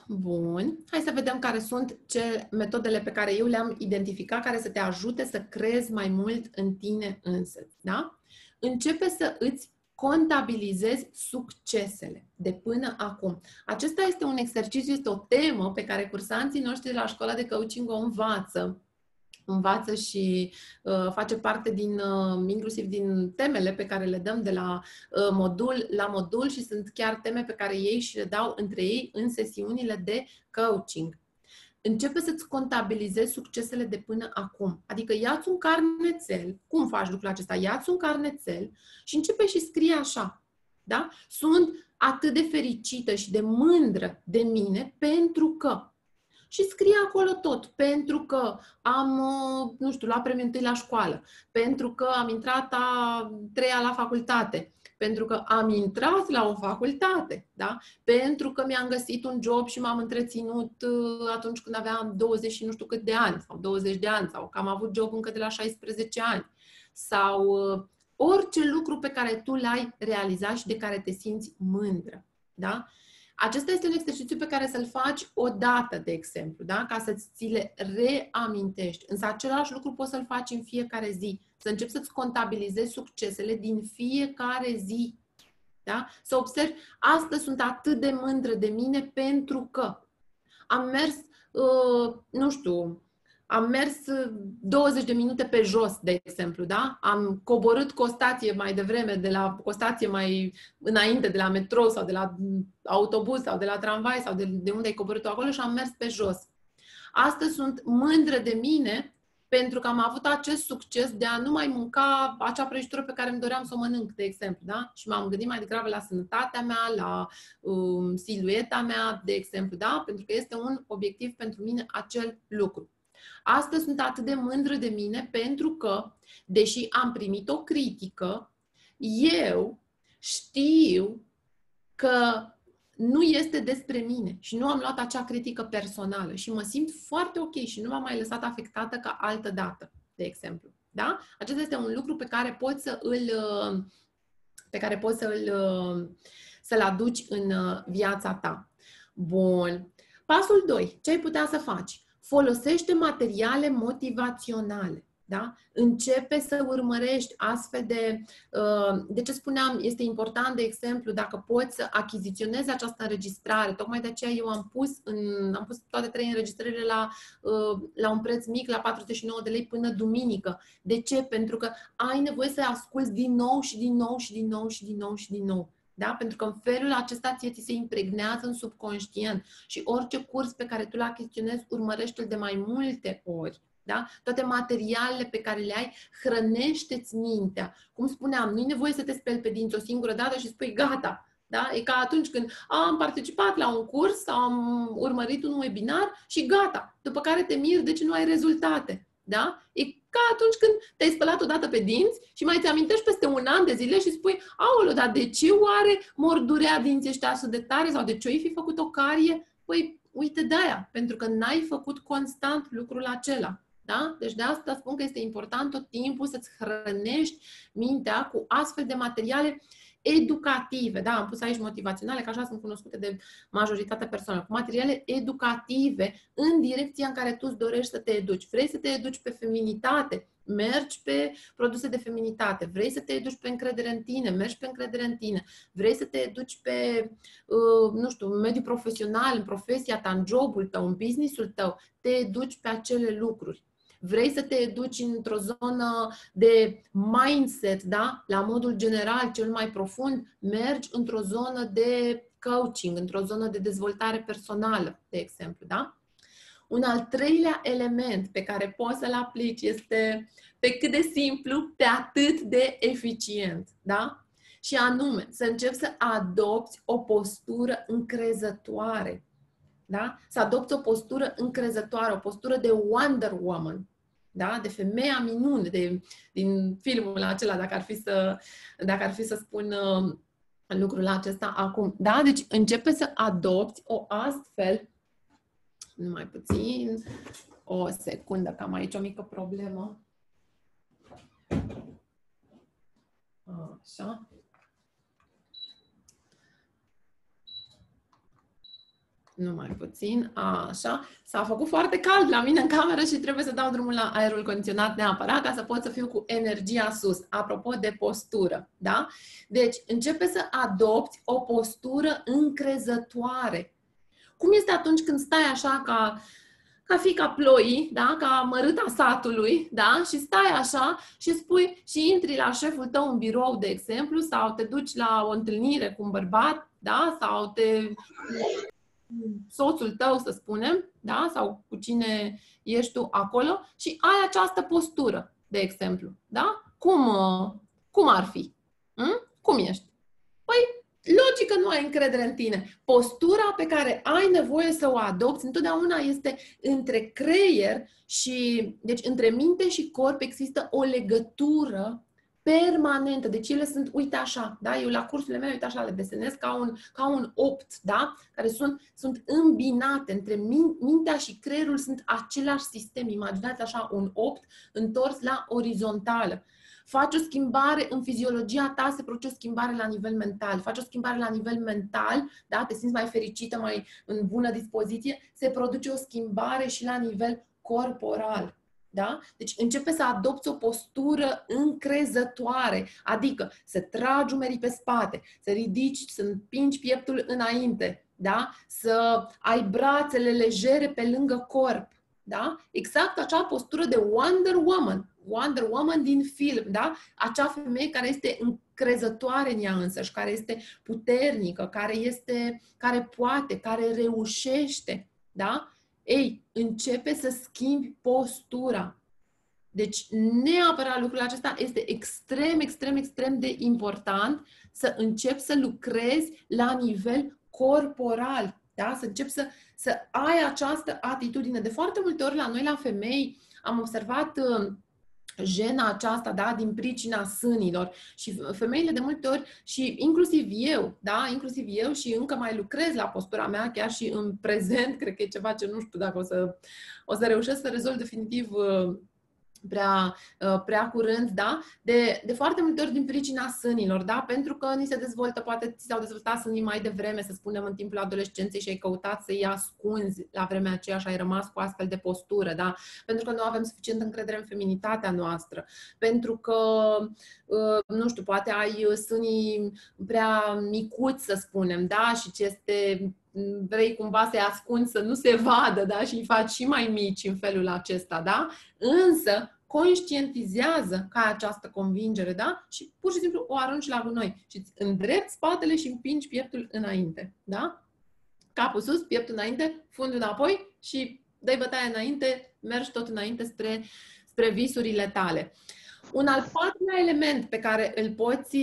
Bun. Hai să vedem care sunt ce metodele pe care eu le-am identificat care să te ajute să crezi mai mult în tine însă. Da? Începe să îți contabilizezi succesele de până acum. Acesta este un exercițiu, este o temă pe care cursanții noștri de la școala de coaching o învață învață și uh, face parte din, uh, inclusiv din temele pe care le dăm de la uh, modul la modul și sunt chiar teme pe care ei și le dau între ei în sesiunile de coaching. Începe să-ți contabilizezi succesele de până acum. Adică ia-ți un carnețel. Cum faci lucrul acesta? Ia-ți un carnețel și începe și scrie așa. Da? Sunt atât de fericită și de mândră de mine pentru că și scrie acolo tot. Pentru că am, uh, nu știu, luat premiul întâi la școală, pentru că am intrat a treia la facultate, pentru că am intrat la o facultate, da? pentru că mi-am găsit un job și m-am întreținut uh, atunci când aveam 20 și nu știu cât de ani, sau 20 de ani, sau că am avut job încă de la 16 ani, sau uh, orice lucru pe care tu l-ai realizat și de care te simți mândră. Da? Acesta este un exercițiu pe care să-l faci o dată, de exemplu, da? ca să ți le reamintești. Însă același lucru poți să-l faci în fiecare zi. Să începi să-ți contabilizezi succesele din fiecare zi. Da? Să observi, astăzi sunt atât de mândră de mine pentru că am mers, uh, nu știu, am mers 20 uh, de minute pe jos, de exemplu, da? Am coborât cu o stație mai devreme, de la o stație mai înainte, de la metrou sau de la autobuz sau de la tramvai sau de, de unde ai coborât acolo și am mers pe jos. Astăzi sunt mândră de mine pentru că am avut acest succes de a nu mai mânca acea prăjitură pe care îmi doream să o mănânc, de exemplu, da? Și m-am gândit mai degrabă la sănătatea mea, la um, silueta mea, de exemplu, da? Pentru că este un obiectiv pentru mine acel lucru. Astăzi sunt atât de mândră de mine pentru că, deși am primit o critică, eu știu că nu este despre mine și nu am luat acea critică personală și mă simt foarte ok și nu m-am mai lăsat afectată ca altă dată, de exemplu. Da? Acesta este un lucru pe care poți să îl pe care poți să îl să-l aduci în viața ta. Bun. Pasul 2. Ce ai putea să faci? Folosește materiale motivaționale. Da? Începe să urmărești astfel de. Uh, de ce spuneam, este important, de exemplu, dacă poți să achiziționezi această înregistrare. Tocmai de aceea eu am pus, în, am pus toate trei înregistrările la, uh, la un preț mic, la 49 de lei până duminică. De ce? Pentru că ai nevoie să asculți din nou și din nou și din nou și din nou și din nou. Da? Pentru că în felul acesta ție ți se impregnează în subconștient și orice curs pe care tu l achiziționezi, urmărește-l de mai multe ori. Da? Toate materialele pe care le ai, hrănește-ți mintea. Cum spuneam, nu e nevoie să te speli pe dinți o singură dată și spui gata. Da? E ca atunci când am participat la un curs sau am urmărit un webinar și gata. După care te miri de ce nu ai rezultate. Da? E ca atunci când te-ai spălat odată pe dinți și mai ți-amintești peste un an de zile și spui, aoleu, dar de ce oare mor durea dinții ăștia așa de tare sau de ce ai fi făcut o carie? Păi, uite de aia, pentru că n-ai făcut constant lucrul acela. Da? Deci de asta spun că este important tot timpul să-ți hrănești mintea cu astfel de materiale educative, da, am pus aici motivaționale, că așa sunt cunoscute de majoritatea persoanelor, cu materiale educative în direcția în care tu îți dorești să te educi. Vrei să te educi pe feminitate, mergi pe produse de feminitate, vrei să te educi pe încredere în tine, mergi pe încredere în tine, vrei să te educi pe, uh, nu știu, în mediul profesional, în profesia ta, în jobul tău, în businessul tău, te educi pe acele lucruri vrei să te educi într-o zonă de mindset, da? La modul general, cel mai profund, mergi într-o zonă de coaching, într-o zonă de dezvoltare personală, de exemplu, da? Un al treilea element pe care poți să-l aplici este pe cât de simplu, pe atât de eficient, da? Și anume, să începi să adopți o postură încrezătoare. Da? Să adopți o postură încrezătoare, o postură de Wonder Woman da? de femeia minune de, din filmul acela, dacă ar fi să, dacă ar fi să spun uh, lucrul acesta acum. Da? Deci începe să adopți o astfel, numai puțin, o secundă, că am aici o mică problemă. Așa. Numai puțin, așa. S-a făcut foarte cald la mine în cameră și trebuie să dau drumul la aerul condiționat neapărat ca să pot să fiu cu energia sus. Apropo de postură, da? Deci, începe să adopți o postură încrezătoare. Cum este atunci când stai așa ca, ca fica ploii, da? ca mărâta satului, da? și stai așa și spui și intri la șeful tău în birou, de exemplu, sau te duci la o întâlnire cu un bărbat, da? sau te soțul tău, să spunem, da? sau cu cine ești tu acolo și ai această postură, de exemplu. Da? Cum, cum ar fi? Hm? Cum ești? Păi, logic că nu ai încredere în tine. Postura pe care ai nevoie să o adopți întotdeauna este între creier și, deci între minte și corp există o legătură permanentă. Deci ele sunt, uite așa, da? Eu la cursurile mele, uite așa, le desenez ca un, ca un opt, da? Care sunt, sunt îmbinate între mintea și creierul, sunt același sistem. Imaginați așa un opt întors la orizontală faci o schimbare în fiziologia ta, se produce o schimbare la nivel mental. Faci o schimbare la nivel mental, da? te simți mai fericită, mai în bună dispoziție, se produce o schimbare și la nivel corporal. Da? Deci începe să adopți o postură încrezătoare, adică să tragi umerii pe spate, să ridici, să împingi pieptul înainte, da? să ai brațele legere pe lângă corp. Da? Exact acea postură de Wonder Woman. Wonder Woman din film, da? Acea femeie care este încrezătoare în ea însăși, care este puternică, care este, care poate, care reușește, da? Ei, începe să schimbi postura. Deci, neapărat lucrul acesta este extrem, extrem, extrem de important să începi să lucrezi la nivel corporal, da? Să începi să, să ai această atitudine. De foarte multe ori la noi, la femei, am observat uh, jena aceasta, da, din pricina sânilor. Și femeile de multe ori, și inclusiv eu, da, inclusiv eu și încă mai lucrez la postura mea, chiar și în prezent, cred că e ceva ce nu știu dacă o să, o să reușesc să rezolv definitiv uh, prea, uh, prea curând, da? De, de foarte multe ori din pricina sânilor, da? Pentru că ni se dezvoltă, poate ți s-au dezvoltat sânii mai devreme, să spunem, în timpul adolescenței și ai căutat să-i ascunzi la vremea aceea și ai rămas cu astfel de postură, da? Pentru că nu avem suficient încredere în feminitatea noastră, pentru că, uh, nu știu, poate ai sânii prea micuți, să spunem, da? Și ce este vrei cumva să-i ascunzi să nu se vadă, da? Și îi faci și mai mici în felul acesta, da? Însă, conștientizează ca această convingere, da? Și pur și simplu o arunci la gunoi și îți îndrepti spatele și împingi pieptul înainte, da? Capul sus, pieptul înainte, fundul înapoi și dai bătaia înainte, mergi tot înainte spre, spre visurile tale. Un al patrulea element pe care îl poți,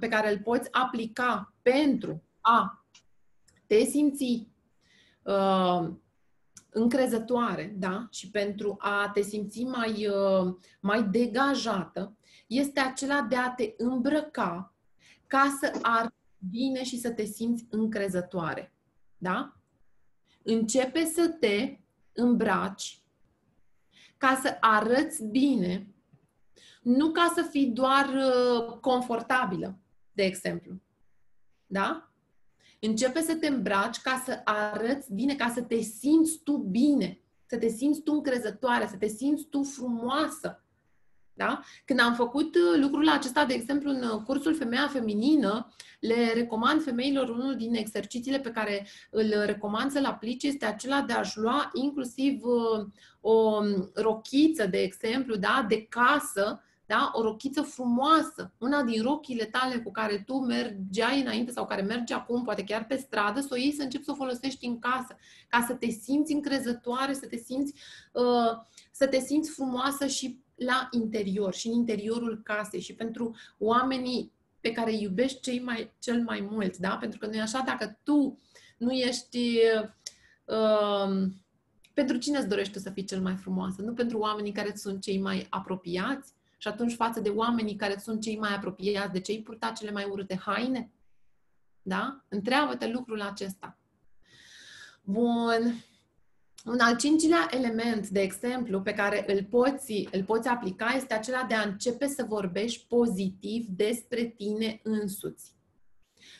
pe care îl poți aplica pentru a te simți uh, încrezătoare, da? Și pentru a te simți mai, uh, mai degajată, este acela de a te îmbrăca ca să ar bine și să te simți încrezătoare. Da? Începe să te îmbraci ca să arăți bine, nu ca să fii doar uh, confortabilă, de exemplu. Da? Începe să te îmbraci ca să arăți bine, ca să te simți tu bine, să te simți tu încrezătoare, să te simți tu frumoasă. Da? Când am făcut uh, lucrul acesta, de exemplu, în uh, cursul Femeia Feminină, le recomand femeilor unul din exercițiile pe care îl recomand să-l aplice este acela de a-și lua inclusiv uh, o um, rochiță, de exemplu, da, de casă, da? o rochiță frumoasă, una din rochile tale cu care tu mergeai înainte sau care mergi acum, poate chiar pe stradă, să o iei să începi să o folosești în casă, ca să te simți încrezătoare, să te simți, uh, să te simți frumoasă și la interior și în interiorul casei și pentru oamenii pe care îi iubești cei mai, cel mai mult, da? Pentru că nu e așa, dacă tu nu ești... Uh, pentru cine îți dorești tu să fii cel mai frumoasă? Nu pentru oamenii care sunt cei mai apropiați? Și atunci față de oamenii care sunt cei mai apropiați, de ce îi purta cele mai urâte haine? Da? Întreabă-te lucrul acesta. Bun. Un al cincilea element, de exemplu, pe care îl poți, îl poți aplica este acela de a începe să vorbești pozitiv despre tine însuți.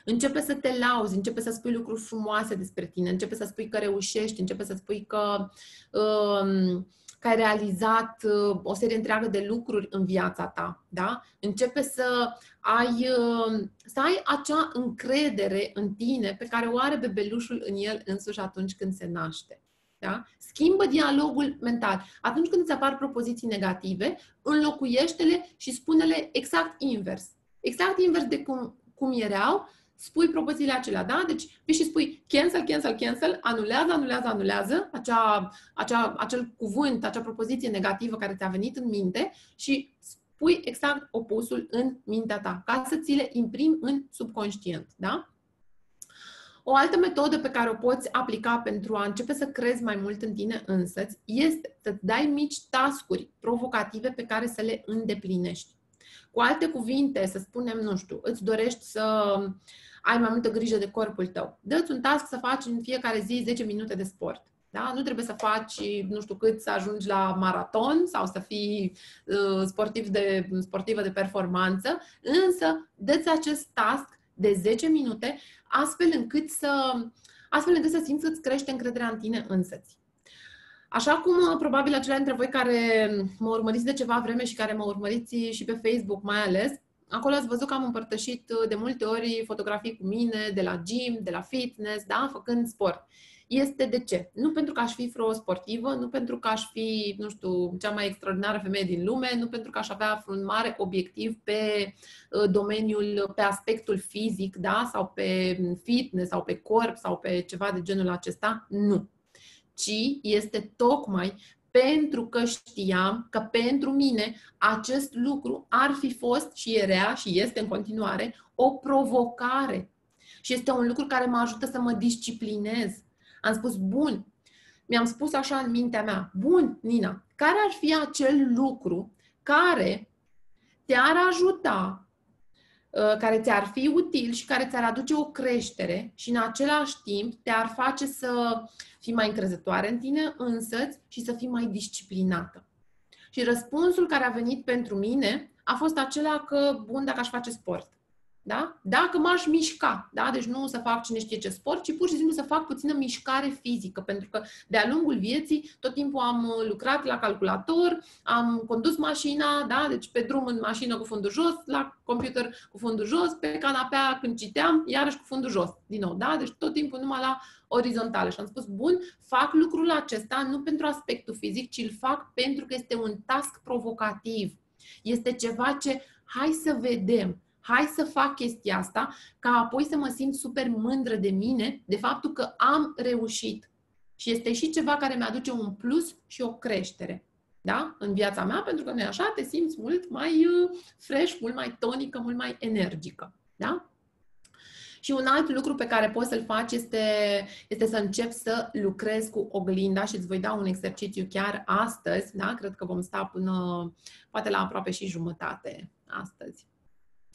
Începe să te lauzi, începe să spui lucruri frumoase despre tine, începe să spui că reușești, începe să spui că um, că ai realizat uh, o serie întreagă de lucruri în viața ta, da? Începe să ai, uh, să ai acea încredere în tine pe care o are bebelușul în el însuși atunci când se naște. Da? Schimbă dialogul mental. Atunci când îți apar propoziții negative, înlocuiește-le și spune-le exact invers. Exact invers de cum, cum erau, spui propozițiile acelea, da? Deci vii și spui cancel, cancel, cancel, anulează, anulează, anulează acea, acea, acel cuvânt, acea propoziție negativă care ți-a venit în minte și spui exact opusul în mintea ta, ca să ți le imprimi în subconștient, da? O altă metodă pe care o poți aplica pentru a începe să crezi mai mult în tine însăți este să-ți dai mici tascuri provocative pe care să le îndeplinești. Cu alte cuvinte, să spunem, nu știu, îți dorești să ai mai multă grijă de corpul tău. Dă-ți un task să faci în fiecare zi 10 minute de sport. Da? Nu trebuie să faci nu știu cât să ajungi la maraton sau să fii uh, sportiv de, sportivă de performanță, însă dă-ți acest task de 10 minute astfel încât să, astfel încât să simți că îți crește încrederea în tine însăți. Așa cum uh, probabil acelea dintre voi care mă urmăriți de ceva vreme și care mă urmăriți și pe Facebook mai ales, acolo ați văzut că am împărtășit uh, de multe ori fotografii cu mine de la gym, de la fitness, da, făcând sport este de ce? Nu pentru că aș fi vreo sportivă, nu pentru că aș fi, nu știu, cea mai extraordinară femeie din lume, nu pentru că aș avea un mare obiectiv pe uh, domeniul, pe aspectul fizic, da, sau pe fitness, sau pe corp, sau pe ceva de genul acesta. Nu. Ci este tocmai pentru că știam că pentru mine acest lucru ar fi fost și era și este în continuare o provocare. Și este un lucru care mă ajută să mă disciplinez, am spus, bun, mi-am spus așa în mintea mea, bun, Nina, care ar fi acel lucru care te-ar ajuta, uh, care ți-ar fi util și care ți-ar aduce o creștere și în același timp te-ar face să fii mai încrezătoare în tine însăți și să fii mai disciplinată. Și răspunsul care a venit pentru mine a fost acela că, bun, dacă aș face sport. Da? Dacă m-aș mișca, da? deci nu să fac cine știe ce sport, ci pur și simplu să fac puțină mișcare fizică, pentru că de-a lungul vieții tot timpul am uh, lucrat la calculator, am condus mașina, da? deci pe drum în mașină cu fundul jos, la computer cu fundul jos, pe canapea când citeam, iarăși cu fundul jos, din nou, da? deci tot timpul numai la orizontală. Și am spus, bun, fac lucrul acesta nu pentru aspectul fizic, ci îl fac pentru că este un task provocativ. Este ceva ce, hai să vedem, hai să fac chestia asta, ca apoi să mă simt super mândră de mine, de faptul că am reușit. Și este și ceva care mi-aduce un plus și o creștere. Da? În viața mea, pentru că nu așa, te simți mult mai uh, fresh, mult mai tonică, mult mai energică. Da? Și un alt lucru pe care poți să-l faci este, este să începi să lucrezi cu oglinda și îți voi da un exercițiu chiar astăzi, da? Cred că vom sta până, poate la aproape și jumătate astăzi.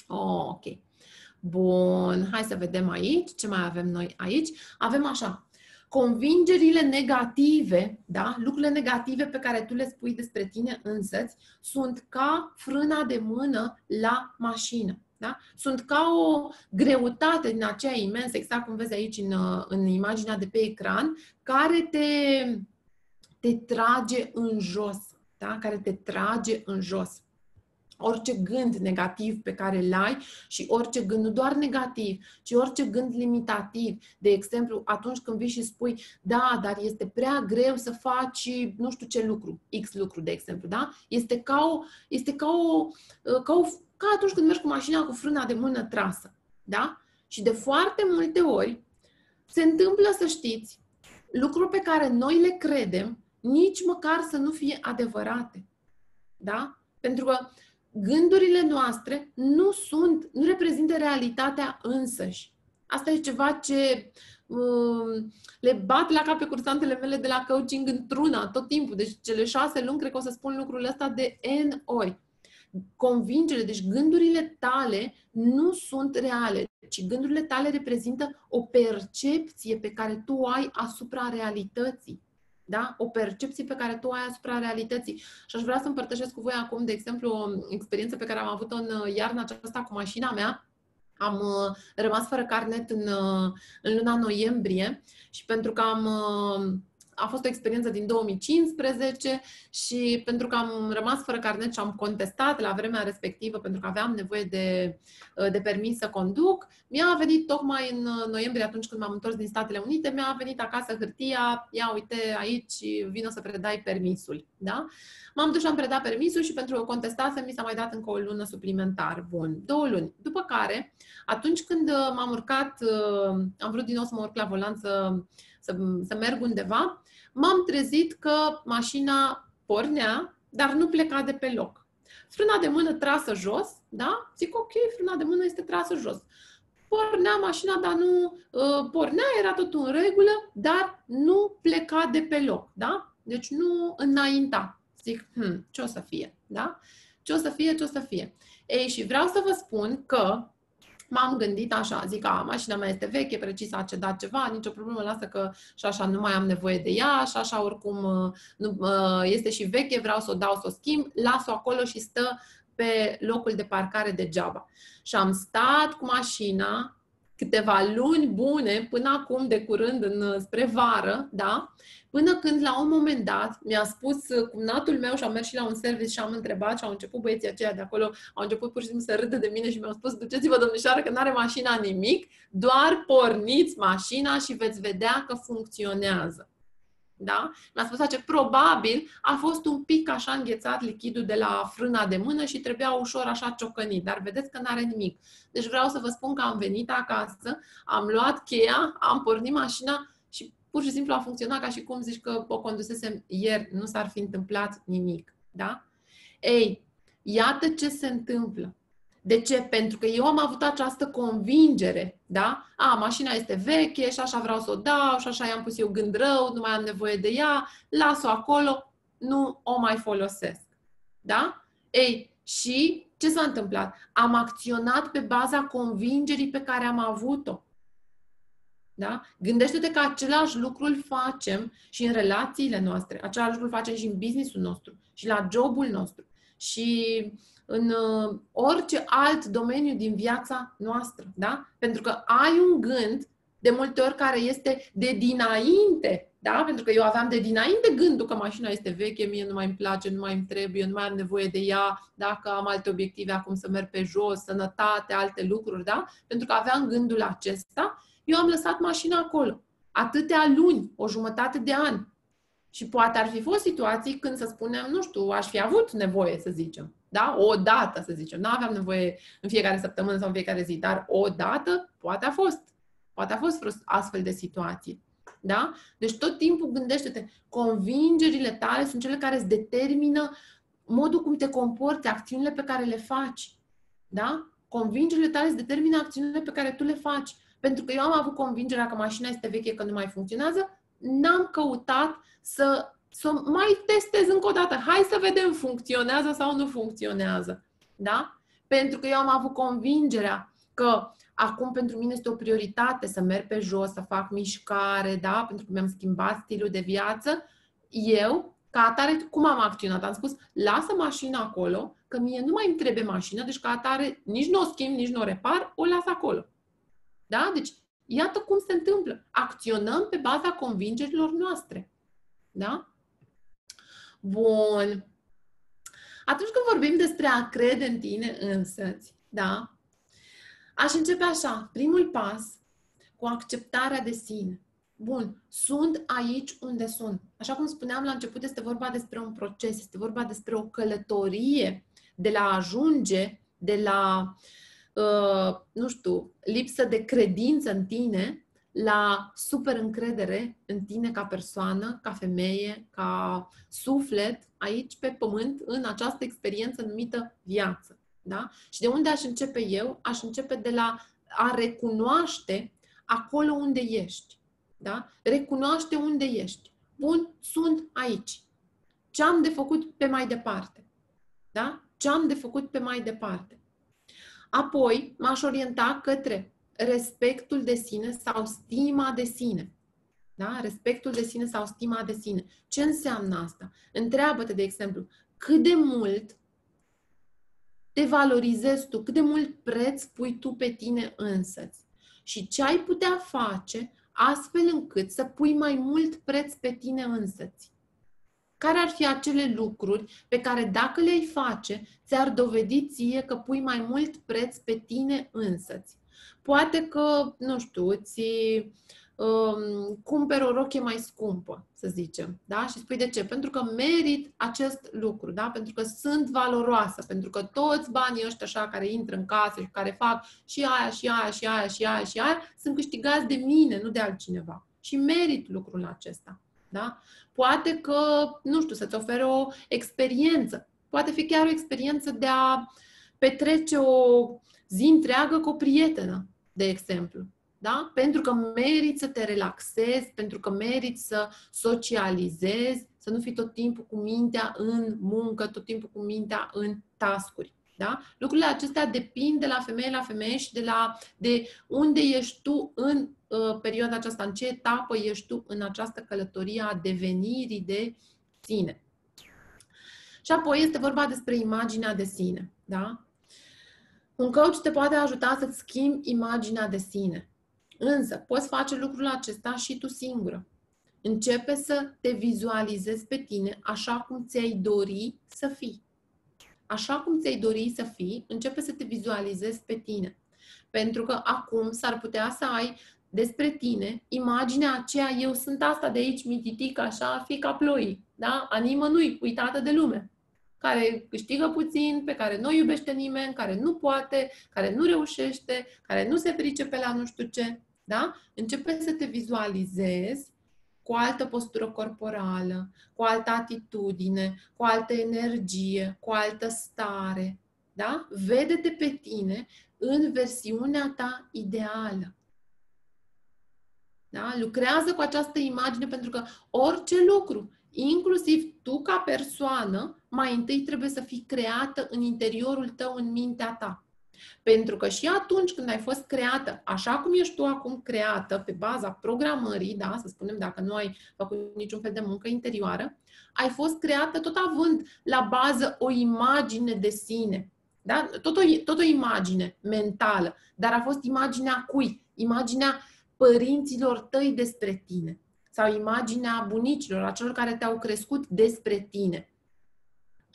Oh, ok. Bun, hai să vedem aici ce mai avem noi aici. Avem așa, convingerile negative, da? lucrurile negative pe care tu le spui despre tine însăți, sunt ca frâna de mână la mașină. Da? Sunt ca o greutate din aceea imensă, exact cum vezi aici în, în imaginea de pe ecran, care te, te trage în jos. Da? Care te trage în jos orice gând negativ pe care îl ai și orice gând, nu doar negativ, ci orice gând limitativ. De exemplu, atunci când vii și spui, da, dar este prea greu să faci nu știu ce lucru, X lucru, de exemplu, da? Este ca, o, este ca, o, ca, o, ca atunci când mergi cu mașina cu frâna de mână trasă, da? Și de foarte multe ori se întâmplă, să știți, lucruri pe care noi le credem, nici măcar să nu fie adevărate. Da? Pentru că gândurile noastre nu sunt, nu reprezintă realitatea însăși. Asta e ceva ce um, le bat la cap pe cursantele mele de la coaching într-una, tot timpul. Deci cele șase luni cred că o să spun lucrul ăsta de N ori. Convingere, deci gândurile tale nu sunt reale, ci gândurile tale reprezintă o percepție pe care tu o ai asupra realității da? o percepție pe care tu ai asupra realității. Și aș vrea să împărtășesc cu voi acum, de exemplu, o experiență pe care am avut-o în uh, iarna aceasta cu mașina mea. Am uh, rămas fără carnet în, uh, în luna noiembrie și pentru că am a fost o experiență din 2015 și pentru că am rămas fără carnet și am contestat la vremea respectivă pentru că aveam nevoie de, de permis să conduc, mi-a venit tocmai în noiembrie, atunci când m-am întors din Statele Unite, mi-a venit acasă hârtia, ia uite aici, vină să predai permisul. Da? M-am dus și am predat permisul și pentru că contestasem mi s-a mai dat încă o lună suplimentar. Bun, două luni. După care, atunci când m-am urcat, am vrut din nou să mă urc la volan să să, să merg undeva, m-am trezit că mașina pornea, dar nu pleca de pe loc. Frâna de mână trasă jos, da? Zic, ok, frâna de mână este trasă jos. Pornea mașina, dar nu uh, pornea, era tot în regulă, dar nu pleca de pe loc, da? Deci nu înainta. Zic, hm, ce o să fie, da? Ce o să fie, ce o să fie. Ei, și vreau să vă spun că m-am gândit așa, zic, a, mașina mea este veche, precis a cedat ceva, nicio problemă, lasă că și așa nu mai am nevoie de ea, și așa oricum uh, nu, uh, este și veche, vreau să o dau, să o schimb, las-o acolo și stă pe locul de parcare degeaba. Și am stat cu mașina câteva luni bune, până acum, de curând, în, spre vară, da? Până când, la un moment dat, mi-a spus cumnatul meu și am mers și la un service și am întrebat și au început băieții aceia de acolo, au început pur și simplu să râdă de mine și mi-au spus, duceți-vă, domnișoară, că nu are mașina nimic, doar porniți mașina și veți vedea că funcționează. Da? Mi-a spus că probabil a fost un pic așa înghețat lichidul de la frâna de mână și trebuia ușor așa ciocănit, dar vedeți că nu are nimic. Deci vreau să vă spun că am venit acasă, am luat cheia, am pornit mașina și pur și simplu a funcționat ca și cum zici că o condusesem ieri, nu s-ar fi întâmplat nimic. Da? Ei, iată ce se întâmplă. De ce? Pentru că eu am avut această convingere, da? A, mașina este veche și așa vreau să o dau și așa i-am pus eu gând rău, nu mai am nevoie de ea, las-o acolo, nu o mai folosesc. Da? Ei, și ce s-a întâmplat? Am acționat pe baza convingerii pe care am avut-o. Da? Gândește-te că același lucru îl facem și în relațiile noastre, același lucru îl facem și în businessul nostru, și la jobul nostru, și în uh, orice alt domeniu din viața noastră, da? Pentru că ai un gând de multe ori care este de dinainte, da? Pentru că eu aveam de dinainte gândul că mașina este veche, mie nu mai îmi place, nu mai îmi trebuie, nu mai am nevoie de ea, dacă am alte obiective acum să merg pe jos, sănătate, alte lucruri, da? Pentru că aveam gândul acesta, eu am lăsat mașina acolo. Atâtea luni, o jumătate de an. Și poate ar fi fost situații când să spunem, nu știu, aș fi avut nevoie, să zicem da? O dată, să zicem. Nu aveam nevoie în fiecare săptămână sau în fiecare zi, dar o dată poate a fost. Poate a fost astfel de situații. Da? Deci tot timpul gândește-te, convingerile tale sunt cele care îți determină modul cum te comporți, acțiunile pe care le faci. Da? Convingerile tale îți determină acțiunile pe care tu le faci. Pentru că eu am avut convingerea că mașina este veche, că nu mai funcționează, n-am căutat să să mai testez încă o dată. Hai să vedem, funcționează sau nu funcționează. Da? Pentru că eu am avut convingerea că acum pentru mine este o prioritate să merg pe jos, să fac mișcare, da? Pentru că mi-am schimbat stilul de viață. Eu, ca atare, cum am acționat? Am spus, lasă mașina acolo, că mie nu mai îmi trebuie mașină, deci ca atare nici nu o schimb, nici nu o repar, o las acolo. Da? Deci, iată cum se întâmplă. Acționăm pe baza convingerilor noastre. Da? Bun. Atunci când vorbim despre a crede în tine însăți, da? Aș începe așa. Primul pas cu acceptarea de sine. Bun, sunt aici unde sunt. Așa cum spuneam la început, este vorba despre un proces, este vorba despre o călătorie de la a ajunge, de la, uh, nu știu, lipsă de credință în tine, la super încredere în tine ca persoană, ca femeie, ca suflet, aici pe pământ, în această experiență numită viață. Da? Și de unde aș începe eu? Aș începe de la a recunoaște acolo unde ești. Da? Recunoaște unde ești. Bun, sunt aici. Ce am de făcut pe mai departe? Da? Ce am de făcut pe mai departe? Apoi m-aș orienta către respectul de sine sau stima de sine. Da? Respectul de sine sau stima de sine. Ce înseamnă asta? Întreabă-te, de exemplu, cât de mult te valorizezi tu, cât de mult preț pui tu pe tine însăți și ce ai putea face astfel încât să pui mai mult preț pe tine însăți. Care ar fi acele lucruri pe care dacă le-ai face, ți-ar dovedi ție că pui mai mult preț pe tine însăți? Poate că, nu știu, ți um, cumperi o rochie mai scumpă, să zicem, da? Și spui de ce? Pentru că merit acest lucru, da? Pentru că sunt valoroasă, pentru că toți banii ăștia așa care intră în casă și care fac și aia, și aia, și aia, și aia, și aia, sunt câștigați de mine, nu de altcineva. Și merit lucrul acesta, da? Poate că, nu știu, să-ți ofere o experiență. Poate fi chiar o experiență de a petrece o zi întreagă cu o prietenă, de exemplu. Da? Pentru că meriți să te relaxezi, pentru că meriți să socializezi, să nu fii tot timpul cu mintea în muncă, tot timpul cu mintea în tascuri. Da? Lucrurile acestea depind de la femeie la femeie și de, la, de unde ești tu în uh, perioada aceasta, în ce etapă ești tu în această călătorie a devenirii de sine. Și apoi este vorba despre imaginea de sine. Da? Un coach te poate ajuta să-ți schimbi imaginea de sine. Însă, poți face lucrul acesta și tu singură. Începe să te vizualizezi pe tine așa cum ți-ai dori să fii. Așa cum ți-ai dori să fii, începe să te vizualizezi pe tine. Pentru că acum s-ar putea să ai despre tine imaginea aceea, eu sunt asta de aici, mititic, așa, fica ploi, da? A nimănui, uitată de lume care câștigă puțin, pe care nu o iubește nimeni, care nu poate, care nu reușește, care nu se pricepe la nu știu ce, da? Începe să te vizualizezi cu o altă postură corporală, cu o altă atitudine, cu o altă energie, cu o altă stare, da? Vede-te pe tine în versiunea ta ideală. Da? Lucrează cu această imagine pentru că orice lucru, inclusiv tu ca persoană, mai întâi trebuie să fii creată în interiorul tău, în mintea ta. Pentru că și atunci când ai fost creată, așa cum ești tu acum creată, pe baza programării, da, să spunem, dacă nu ai făcut niciun fel de muncă interioară, ai fost creată tot având la bază o imagine de sine. Da? Tot, o, tot o imagine mentală, dar a fost imaginea cui? Imaginea părinților tăi despre tine sau imaginea bunicilor, a celor care te-au crescut despre tine.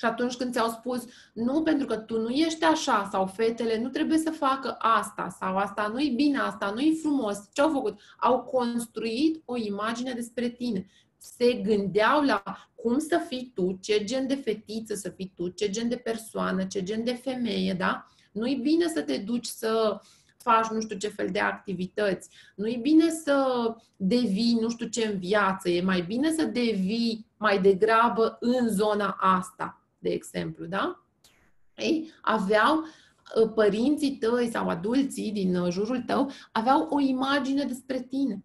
Și atunci când ți-au spus, nu, pentru că tu nu ești așa, sau fetele nu trebuie să facă asta, sau asta nu-i bine, asta nu-i frumos, ce au făcut? Au construit o imagine despre tine. Se gândeau la cum să fii tu, ce gen de fetiță să fii tu, ce gen de persoană, ce gen de femeie, da? Nu-i bine să te duci să faci nu știu ce fel de activități. Nu-i bine să devii nu știu ce în viață, e mai bine să devii mai degrabă în zona asta de exemplu, da? Ei, aveau uh, părinții tăi sau adulții din uh, jurul tău aveau o imagine despre tine.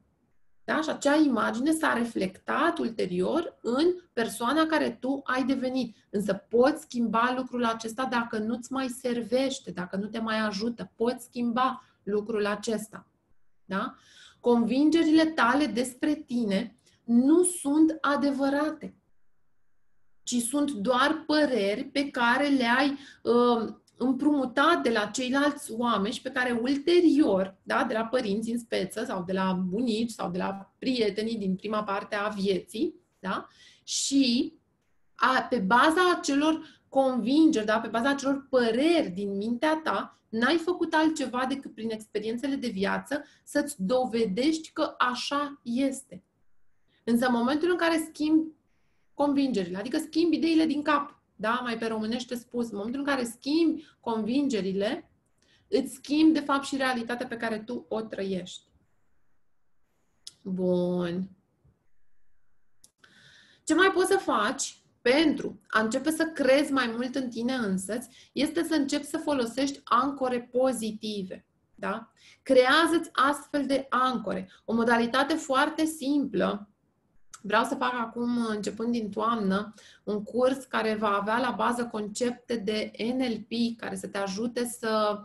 Da? Și acea imagine s-a reflectat ulterior în persoana care tu ai devenit. Însă poți schimba lucrul acesta dacă nu-ți mai servește, dacă nu te mai ajută. Poți schimba lucrul acesta. Da? Convingerile tale despre tine nu sunt adevărate ci sunt doar păreri pe care le-ai uh, împrumutat de la ceilalți oameni și pe care ulterior, da, de la părinți în speță sau de la bunici sau de la prietenii din prima parte a vieții, da, și a, pe baza acelor convingeri, da, pe baza acelor păreri din mintea ta, n-ai făcut altceva decât prin experiențele de viață să-ți dovedești că așa este. Însă în momentul în care schimbi convingerile, adică schimbi ideile din cap, da? Mai pe românește spus, în momentul în care schimbi convingerile, îți schimbi, de fapt, și realitatea pe care tu o trăiești. Bun. Ce mai poți să faci pentru a începe să crezi mai mult în tine însăți este să începi să folosești ancore pozitive. Da? Creează-ți astfel de ancore. O modalitate foarte simplă Vreau să fac acum, începând din toamnă, un curs care va avea la bază concepte de NLP care să te ajute să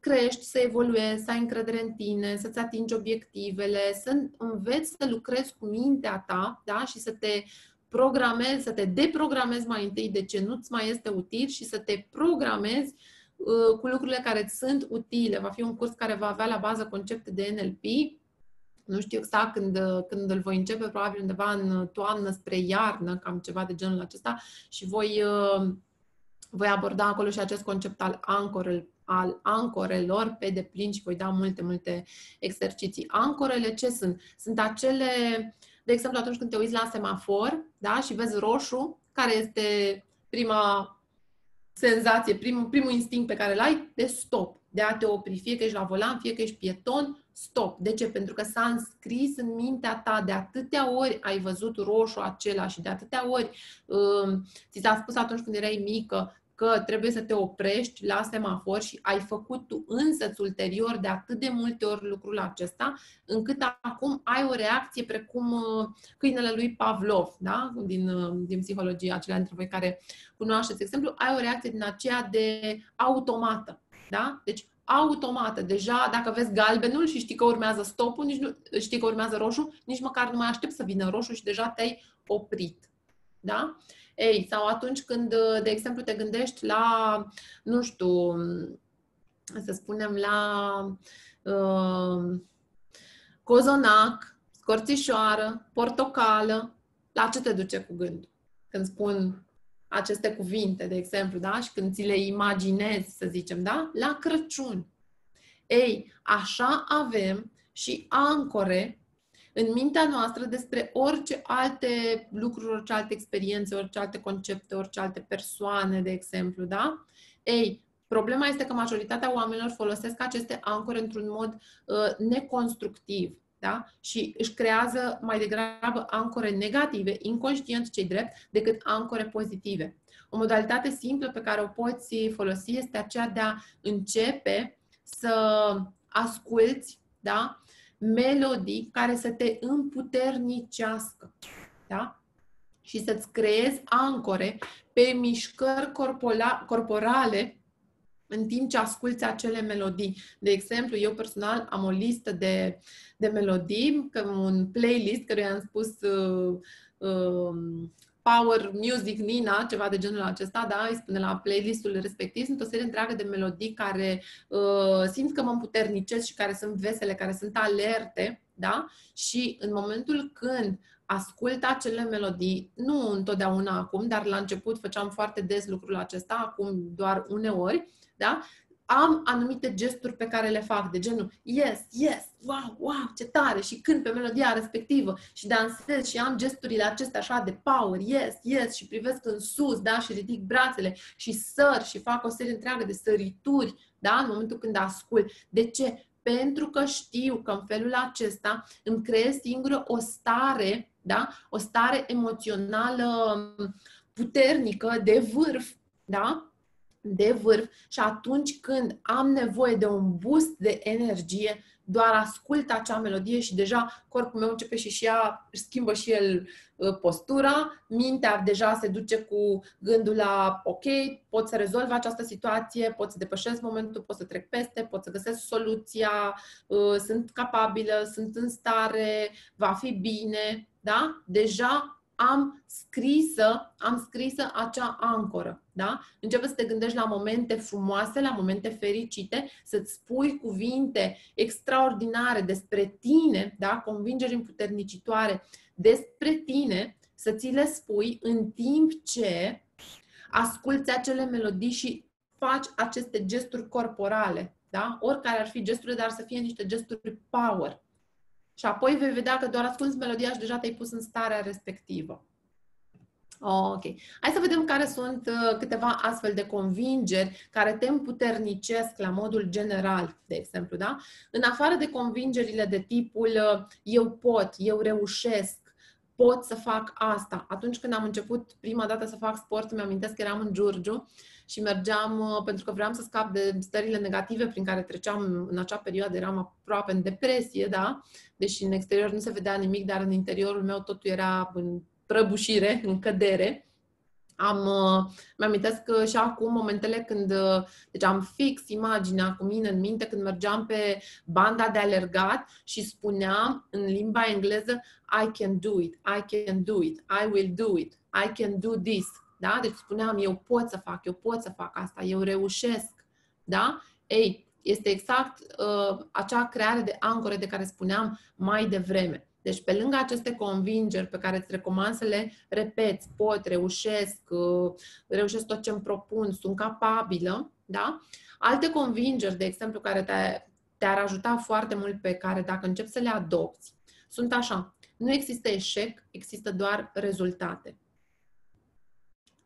crești, să evoluezi, să ai încredere în tine, să-ți atingi obiectivele, să înveți să lucrezi cu mintea ta da? și să te programezi, să te deprogramezi mai întâi de ce nu-ți mai este util și să te programezi uh, cu lucrurile care îți sunt utile. Va fi un curs care va avea la bază concepte de NLP nu știu exact când, când îl voi începe, probabil undeva în toamnă spre iarnă, cam ceva de genul acesta, și voi, uh, voi aborda acolo și acest concept al ancorelor, al ancorelor pe deplin și voi da multe, multe exerciții. Ancorele ce sunt? Sunt acele, de exemplu, atunci când te uiți la semafor da, și vezi roșu, care este prima senzație, primul, primul instinct pe care îl ai, de stop, de a te opri, fie că ești la volan, fie că ești pieton, stop. De ce? Pentru că s-a înscris în mintea ta, de atâtea ori ai văzut roșu acela și de atâtea ori uh, ți s-a spus atunci când erai mică că trebuie să te oprești la semafor și ai făcut tu însăți ulterior de atât de multe ori lucrul acesta, încât acum ai o reacție precum uh, câinele lui Pavlov, da? din, uh, din psihologia, acelea dintre voi care cunoașteți exemplu, ai o reacție din aceea de automată. Da? Deci automată. Deja, dacă vezi galbenul și știi că urmează stopul, nici nu, știi că urmează roșu, nici măcar nu mai aștept să vină roșu și deja te-ai oprit. Da? Ei, sau atunci când, de exemplu, te gândești la, nu știu, să spunem, la uh, cozonac, scorțișoară, portocală, la ce te duce cu gândul? Când spun aceste cuvinte, de exemplu, da? Și când ți le imaginezi, să zicem, da? La Crăciun. Ei, așa avem și ancore în mintea noastră despre orice alte lucruri, orice alte experiențe, orice alte concepte, orice alte persoane, de exemplu, da? Ei, problema este că majoritatea oamenilor folosesc aceste ancore într-un mod uh, neconstructiv. Da? Și își creează mai degrabă ancore negative, inconștient cei drept, decât ancore pozitive. O modalitate simplă pe care o poți folosi este aceea de a începe să asculți da? Melodii care să te împuternicească. Da? Și să-ți creezi ancore pe mișcări corporale în timp ce asculți acele melodii. De exemplu, eu personal am o listă de, de melodii, un playlist care i-am spus uh, uh, Power Music Nina, ceva de genul acesta, da, îi spune la playlistul respectiv, sunt o serie întreagă de melodii care uh, simt că mă împuternicesc și care sunt vesele, care sunt alerte, da, și în momentul când ascult acele melodii, nu întotdeauna acum, dar la început făceam foarte des lucrul acesta, acum doar uneori, da? Am anumite gesturi pe care le fac, de genul yes, yes, wow, wow, ce tare și când pe melodia respectivă și dansez și am gesturile acestea așa de power, yes, yes și privesc în sus, da, și ridic brațele și săr și fac o serie întreagă de sărituri, da, în momentul când ascult. De ce? Pentru că știu că în felul acesta îmi creez singură o stare, da, o stare emoțională puternică de vârf, da, de vârf și atunci când am nevoie de un boost de energie, doar ascult acea melodie și deja corpul meu începe și și ea își schimbă și el uh, postura, mintea deja se duce cu gândul la ok, pot să rezolv această situație, pot să depășesc momentul, pot să trec peste, pot să găsesc soluția, uh, sunt capabilă, sunt în stare, va fi bine, da? Deja am scrisă, am scrisă acea ancoră. Da? Începe să te gândești la momente frumoase, la momente fericite, să-ți spui cuvinte extraordinare despre tine, da? convingeri împuternicitoare despre tine, să ți le spui în timp ce asculți acele melodii și faci aceste gesturi corporale. Da? Oricare ar fi gesturile, dar să fie niște gesturi power. Și apoi vei vedea că doar asculți melodia și deja te-ai pus în starea respectivă. ok. Hai să vedem care sunt uh, câteva astfel de convingeri care te împuternicesc la modul general, de exemplu, da? În afară de convingerile de tipul uh, eu pot, eu reușesc, pot să fac asta. Atunci când am început prima dată să fac sport, îmi amintesc că eram în Giurgiu și mergeam uh, pentru că vreau să scap de stările negative prin care treceam în acea perioadă, eram aproape în depresie, da? Deși în exterior nu se vedea nimic, dar în interiorul meu totul era în prăbușire, în cădere. Am, uh, mi-amintesc că și acum momentele când, uh, deci am fix imaginea cu mine în minte când mergeam pe banda de alergat și spuneam în limba engleză I can do it, I can do it, I will do it, I can do this. Da? Deci spuneam, eu pot să fac, eu pot să fac asta, eu reușesc. Da? Ei, este exact uh, acea creare de ancore de care spuneam mai devreme. Deci, pe lângă aceste convingeri pe care îți recomand să le repeți, pot, reușesc, uh, reușesc tot ce îmi propun, sunt capabilă, da? Alte convingeri, de exemplu, care te, te-ar ajuta foarte mult pe care, dacă începi să le adopți, sunt așa. Nu există eșec, există doar rezultate.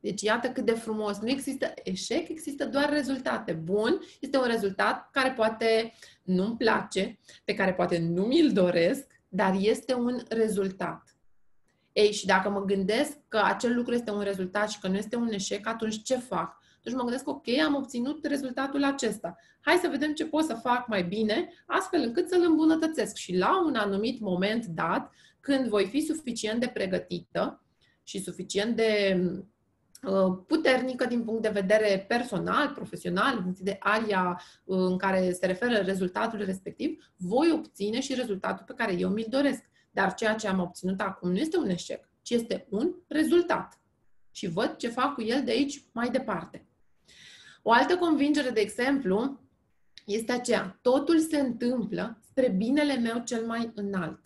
Deci iată cât de frumos. Nu există eșec, există doar rezultate. Bun este un rezultat care poate nu-mi place, pe care poate nu mi-l doresc, dar este un rezultat. Ei, și dacă mă gândesc că acel lucru este un rezultat și că nu este un eșec, atunci ce fac? Atunci mă gândesc, ok, am obținut rezultatul acesta. Hai să vedem ce pot să fac mai bine, astfel încât să-l îmbunătățesc. Și la un anumit moment dat, când voi fi suficient de pregătită și suficient de uh, puternică din punct de vedere personal, profesional, în funcție de aria uh, în care se referă rezultatul respectiv, voi obține și rezultatul pe care eu mi-l doresc. Dar ceea ce am obținut acum nu este un eșec, ci este un rezultat. Și văd ce fac cu el de aici mai departe. O altă convingere, de exemplu, este aceea, totul se întâmplă spre binele meu cel mai înalt.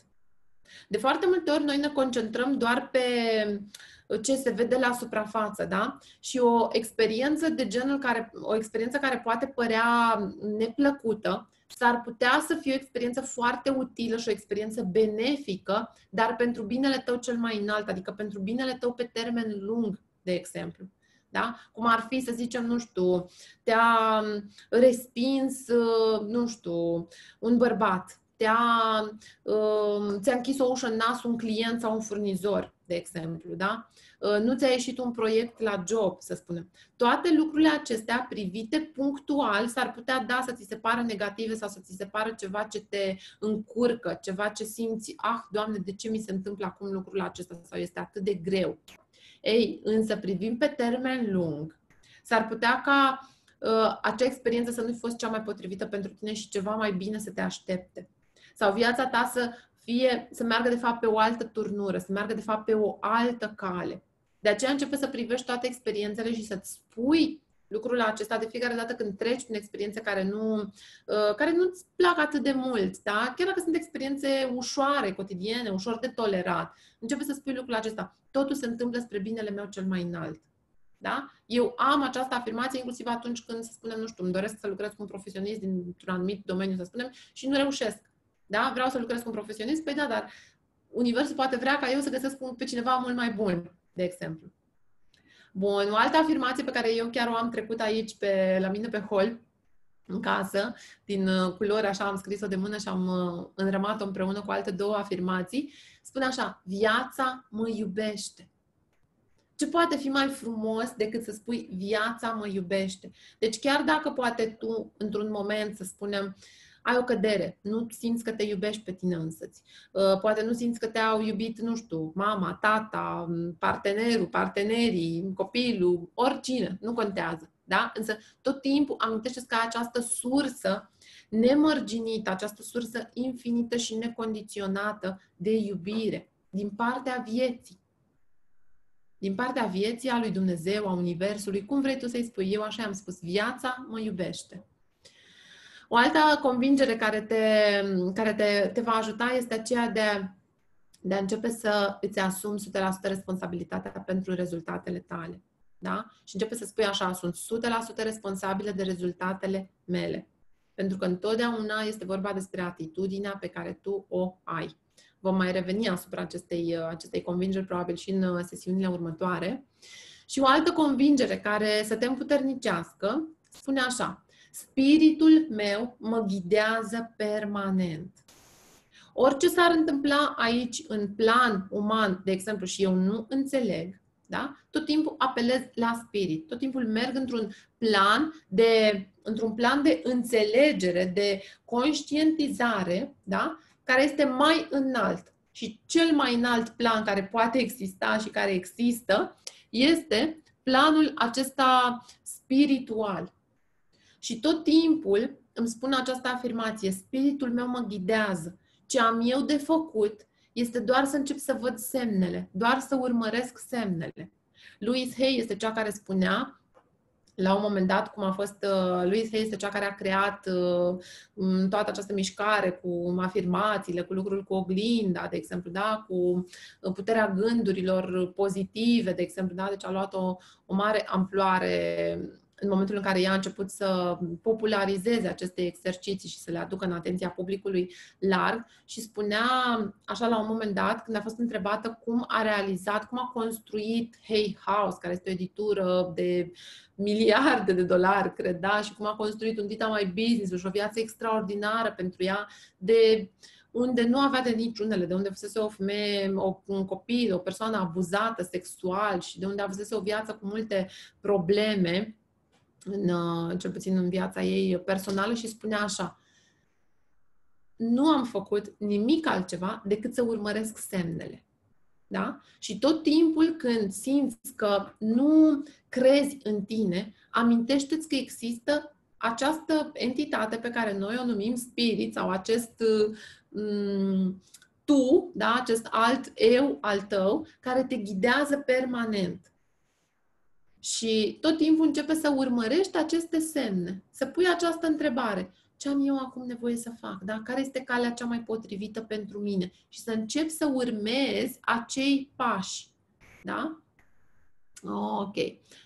De foarte multe ori noi ne concentrăm doar pe ce se vede la suprafață, da? Și o experiență de genul care, o experiență care poate părea neplăcută, s-ar putea să fie o experiență foarte utilă și o experiență benefică, dar pentru binele tău cel mai înalt, adică pentru binele tău pe termen lung, de exemplu. Da? Cum ar fi, să zicem, nu știu, te-a respins, nu știu, un bărbat, te-a, um, ți-a închis o ușă în nas un client sau un furnizor, de exemplu, da? Uh, nu ți-a ieșit un proiect la job, să spunem. Toate lucrurile acestea, privite punctual, s-ar putea da să ți se pară negative sau să ți se pară ceva ce te încurcă, ceva ce simți, ah, Doamne, de ce mi se întâmplă acum lucrul acesta sau este atât de greu. Ei, însă privim pe termen lung, s-ar putea ca uh, acea experiență să nu fi fost cea mai potrivită pentru tine și ceva mai bine să te aștepte. Sau viața ta să fie, să meargă de fapt pe o altă turnură, să meargă de fapt pe o altă cale. De aceea începe să privești toate experiențele și să-ți spui lucrul acesta de fiecare dată când treci prin experiențe care nu, uh, care nu-ți plac atât de mult, da? chiar dacă sunt experiențe ușoare, cotidiene, ușor de tolerat, începe să spui lucrul acesta. Totul se întâmplă spre binele meu cel mai înalt. Da? Eu am această afirmație inclusiv atunci când, să spunem, nu știu, îmi doresc să lucrez cu un profesionist dintr-un anumit domeniu, să spunem, și nu reușesc. Da? Vreau să lucrez cu un profesionist, păi da, dar Universul poate vrea ca eu să găsesc pe cineva mult mai bun, de exemplu. Bun, o altă afirmație pe care eu chiar o am trecut aici pe, la mine pe hol, în casă, din uh, culori, așa am scris-o de mână și am uh, înrămat-o împreună cu alte două afirmații, spune așa, viața mă iubește. Ce poate fi mai frumos decât să spui viața mă iubește? Deci chiar dacă poate tu, într-un moment, să spunem, ai o cădere, nu simți că te iubești pe tine însăți. Uh, poate nu simți că te-au iubit, nu știu, mama, tata, partenerul, partenerii, copilul, oricine, nu contează. Da? Însă tot timpul amintește că această sursă nemărginită, această sursă infinită și necondiționată de iubire din partea vieții. Din partea vieții, a lui Dumnezeu, a Universului, cum vrei tu să-i spui? Eu așa am spus, viața mă iubește. O altă convingere care te, care te, te va ajuta este aceea de, de a începe să îți asumi 100% responsabilitatea pentru rezultatele tale. Da? Și începe să spui așa, sunt 100% responsabilă de rezultatele mele. Pentru că întotdeauna este vorba despre atitudinea pe care tu o ai. Vom mai reveni asupra acestei, acestei convingeri, probabil și în sesiunile următoare. Și o altă convingere care să te împuternicească spune așa, Spiritul meu mă ghidează permanent. Orice s-ar întâmpla aici în plan uman, de exemplu, și eu nu înțeleg, da? tot timpul apelez la spirit, tot timpul merg într-un plan de, într-un plan de înțelegere, de conștientizare, da? care este mai înalt. Și cel mai înalt plan care poate exista și care există este planul acesta spiritual. Și tot timpul îmi spun această afirmație, spiritul meu mă ghidează. Ce am eu de făcut este doar să încep să văd semnele, doar să urmăresc semnele. Louis Hay este cea care spunea, la un moment dat, cum a fost uh, Louise Hay, este cea care a creat uh, toată această mișcare cu afirmațiile, cu lucrul cu oglinda, de exemplu, da? cu uh, puterea gândurilor pozitive, de exemplu, da? deci a luat o, o mare amploare în momentul în care ea a început să popularizeze aceste exerciții și să le aducă în atenția publicului larg și spunea, așa la un moment dat, când a fost întrebată cum a realizat, cum a construit Hey House, care este o editură de miliarde de dolari, cred, da, și cum a construit un Dita mai Business și o viață extraordinară pentru ea, de unde nu avea de niciunele, de unde fusese o femeie, o, un copil, o persoană abuzată sexual și de unde avusese o viață cu multe probleme, în, uh, cel puțin în viața ei personală și spunea așa, nu am făcut nimic altceva decât să urmăresc semnele. Da? Și tot timpul când simți că nu crezi în tine, amintește-ți că există această entitate pe care noi o numim spirit sau acest um, tu, da? acest alt eu al tău, care te ghidează permanent. Și tot timpul începe să urmărești aceste semne, să pui această întrebare. Ce am eu acum nevoie să fac? Da? Care este calea cea mai potrivită pentru mine? Și să încep să urmezi acei pași. Da? Ok.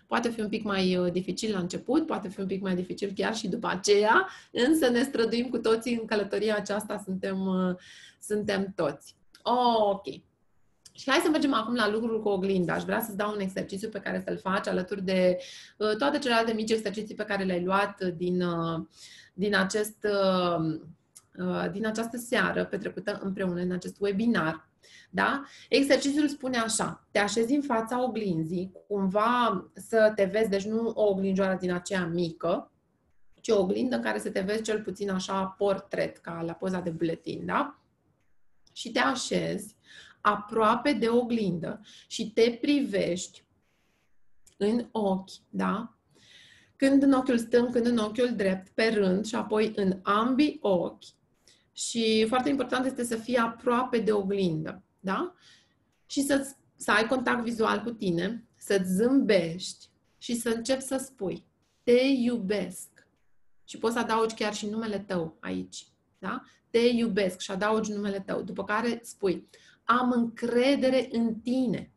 Poate fi un pic mai uh, dificil la început, poate fi un pic mai dificil chiar și după aceea, însă ne străduim cu toții în călătoria aceasta, suntem, uh, suntem toți. Ok. Și hai să mergem acum la lucrul cu oglinda. Aș vrea să-ți dau un exercițiu pe care să-l faci alături de uh, toate celelalte mici exerciții pe care le-ai luat din, uh, din, acest, uh, uh, din această seară petrecută împreună în acest webinar. Da? Exercițiul spune așa, te așezi în fața oglinzii, cumva să te vezi, deci nu o oglinjoară din aceea mică, ci o oglindă în care să te vezi cel puțin așa portret, ca la poza de buletin, da? Și te așezi aproape de oglindă și te privești în ochi, da? Când în ochiul stâng, când în ochiul drept, pe rând și apoi în ambii ochi. Și foarte important este să fii aproape de oglindă, da? Și să, să ai contact vizual cu tine, să-ți zâmbești și să începi să spui te iubesc. Și poți să adaugi chiar și numele tău aici, da? Te iubesc și adaugi numele tău. După care spui am încredere în tine.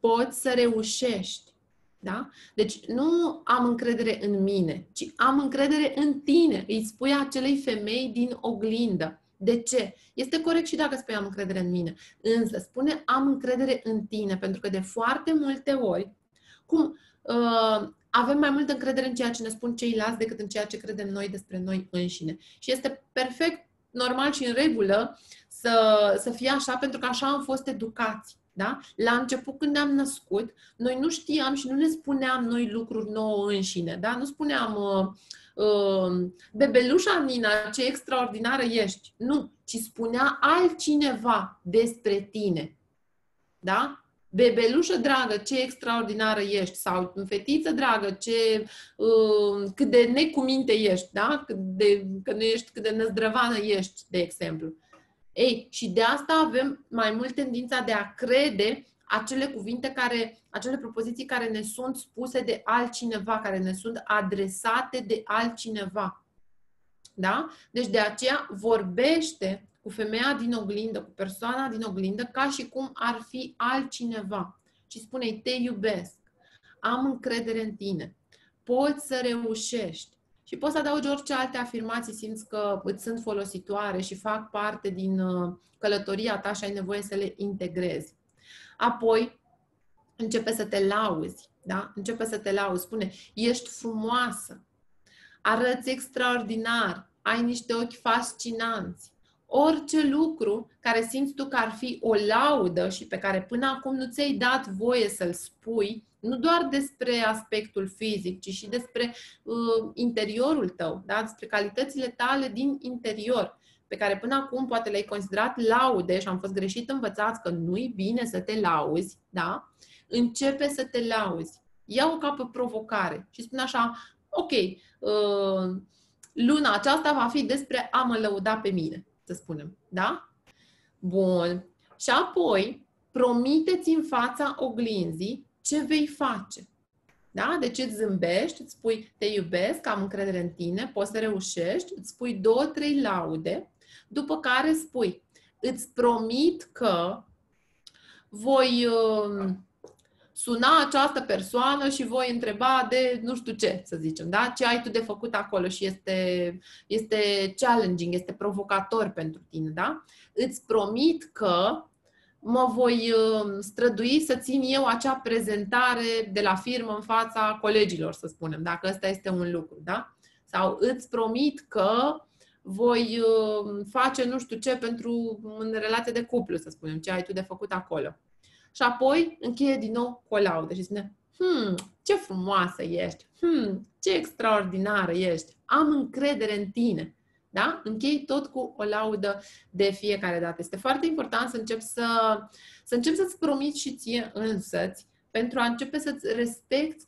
Poți să reușești. Da? Deci nu am încredere în mine, ci am încredere în tine. Îi spui acelei femei din oglindă. De ce? Este corect și dacă spui am încredere în mine. Însă spune am încredere în tine, pentru că de foarte multe ori, cum uh, avem mai multă încredere în ceea ce ne spun ceilalți decât în ceea ce credem noi despre noi înșine. Și este perfect normal și în regulă să, să fie așa, pentru că așa am fost educați. Da? La început, când ne-am născut, noi nu știam și nu ne spuneam noi lucruri nouă înșine. Da? Nu spuneam, uh, uh, bebelușa Nina, ce extraordinară ești. Nu, ci spunea altcineva despre tine. Da? Bebelușă dragă, ce extraordinară ești, sau fetiță dragă, ce, uh, cât de necuminte ești, da? Cât de, că nu ești, cât de năzdrăvană ești, de exemplu. Ei, și de asta avem mai mult tendința de a crede acele cuvinte care, acele propoziții care ne sunt spuse de altcineva, care ne sunt adresate de altcineva. Da? Deci de aceea vorbește cu femeia din oglindă, cu persoana din oglindă, ca și cum ar fi altcineva. Și spune te iubesc, am încredere în tine, poți să reușești, și poți să adaugi orice alte afirmații simți că îți sunt folositoare și fac parte din uh, călătoria ta și ai nevoie să le integrezi. Apoi, începe să te lauzi, da? Începe să te lauzi. Spune, ești frumoasă, arăți extraordinar, ai niște ochi fascinanți. Orice lucru care simți tu că ar fi o laudă și pe care până acum nu ți-ai dat voie să-l spui, nu doar despre aspectul fizic, ci și despre uh, interiorul tău, da? despre calitățile tale din interior, pe care până acum poate le-ai considerat laude și am fost greșit învățați că nu-i bine să te lauzi, da? începe să te lauzi. Ia-o ca pe provocare și spune așa, ok, uh, luna aceasta va fi despre a mă lăuda pe mine, să spunem, da? Bun. Și apoi, promiteți în fața oglinzii ce vei face. Da? Deci îți zâmbești, îți spui te iubesc, am încredere în tine, poți să reușești, îți spui două, trei laude, după care spui îți promit că voi uh, suna această persoană și voi întreba de nu știu ce, să zicem, da? Ce ai tu de făcut acolo și este, este challenging, este provocator pentru tine, da? Îți promit că mă voi uh, strădui să țin eu acea prezentare de la firmă în fața colegilor, să spunem, dacă ăsta este un lucru, da? Sau îți promit că voi uh, face nu știu ce pentru în relație de cuplu, să spunem, ce ai tu de făcut acolo. Și apoi încheie din nou cu o laudă și spune, hmm, ce frumoasă ești, hmm, ce extraordinară ești, am încredere în tine. Da? Închei tot cu o laudă de fiecare dată. Este foarte important să încep să, să încep să-ți promiți și ție însăți pentru a începe să-ți respecti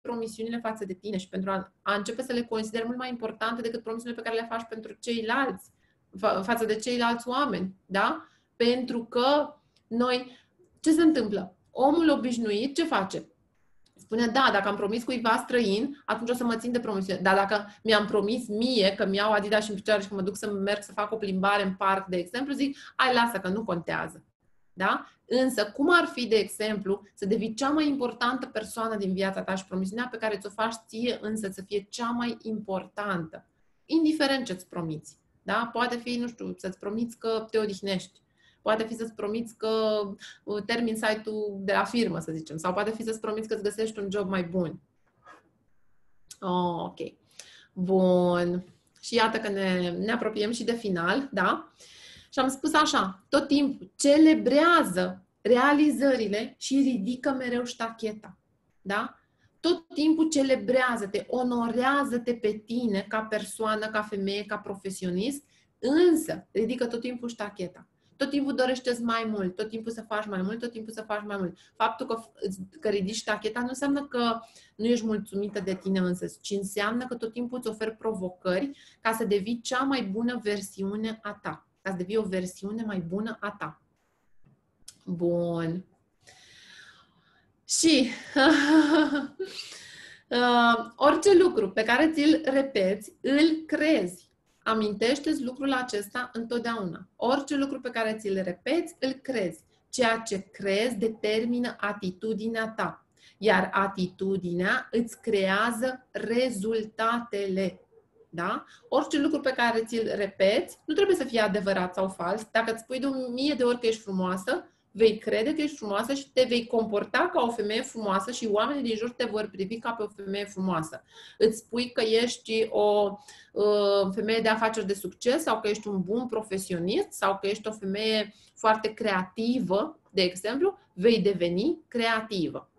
promisiunile față de tine și pentru a, a începe să le consideri mult mai importante decât promisiunile pe care le faci pentru ceilalți, fa- față de ceilalți oameni, da? Pentru că noi, ce se întâmplă? Omul obișnuit ce face? Spune, da, dacă am promis cuiva străin, atunci o să mă țin de promisiune. Dar dacă mi-am promis mie că mi-au Adidas și în picioare și că mă duc să merg să fac o plimbare în parc, de exemplu, zic, ai, lasă că nu contează. Da? Însă, cum ar fi, de exemplu, să devii cea mai importantă persoană din viața ta și promisiunea pe care ți-o faci ție însă să fie cea mai importantă, indiferent ce-ți promiți. Da? Poate fi, nu știu, să-ți promiți că te odihnești. Poate fi să-ți promiți că uh, termin site-ul de la firmă, să zicem. Sau poate fi să-ți promiți că îți găsești un job mai bun. Oh, ok. Bun. Și iată că ne, ne apropiem și de final, da? Și am spus așa, tot timpul, celebrează realizările și ridică mereu ștacheta. Da? Tot timpul celebrează-te, onorează-te pe tine ca persoană, ca femeie, ca profesionist, însă ridică tot timpul ștacheta. Tot timpul dorește mai mult, tot timpul să faci mai mult, tot timpul să faci mai mult. Faptul că, că ridici ștacheta nu înseamnă că nu ești mulțumită de tine însă, ci înseamnă că tot timpul îți oferi provocări ca să devii cea mai bună versiune a ta ca să devii o versiune mai bună a ta. Bun. Și uh, orice lucru pe care ți-l repeți, îl crezi. Amintește-ți lucrul acesta întotdeauna. Orice lucru pe care ți-l repeți, îl crezi. Ceea ce crezi determină atitudinea ta. Iar atitudinea îți creează rezultatele. Da? Orice lucru pe care ți-l repeți, nu trebuie să fie adevărat sau fals. Dacă îți spui de o mie de ori că ești frumoasă, vei crede că ești frumoasă și te vei comporta ca o femeie frumoasă și oamenii din jur te vor privi ca pe o femeie frumoasă. Îți spui că ești o uh, femeie de afaceri de succes sau că ești un bun profesionist sau că ești o femeie foarte creativă, de exemplu, vei deveni creativă.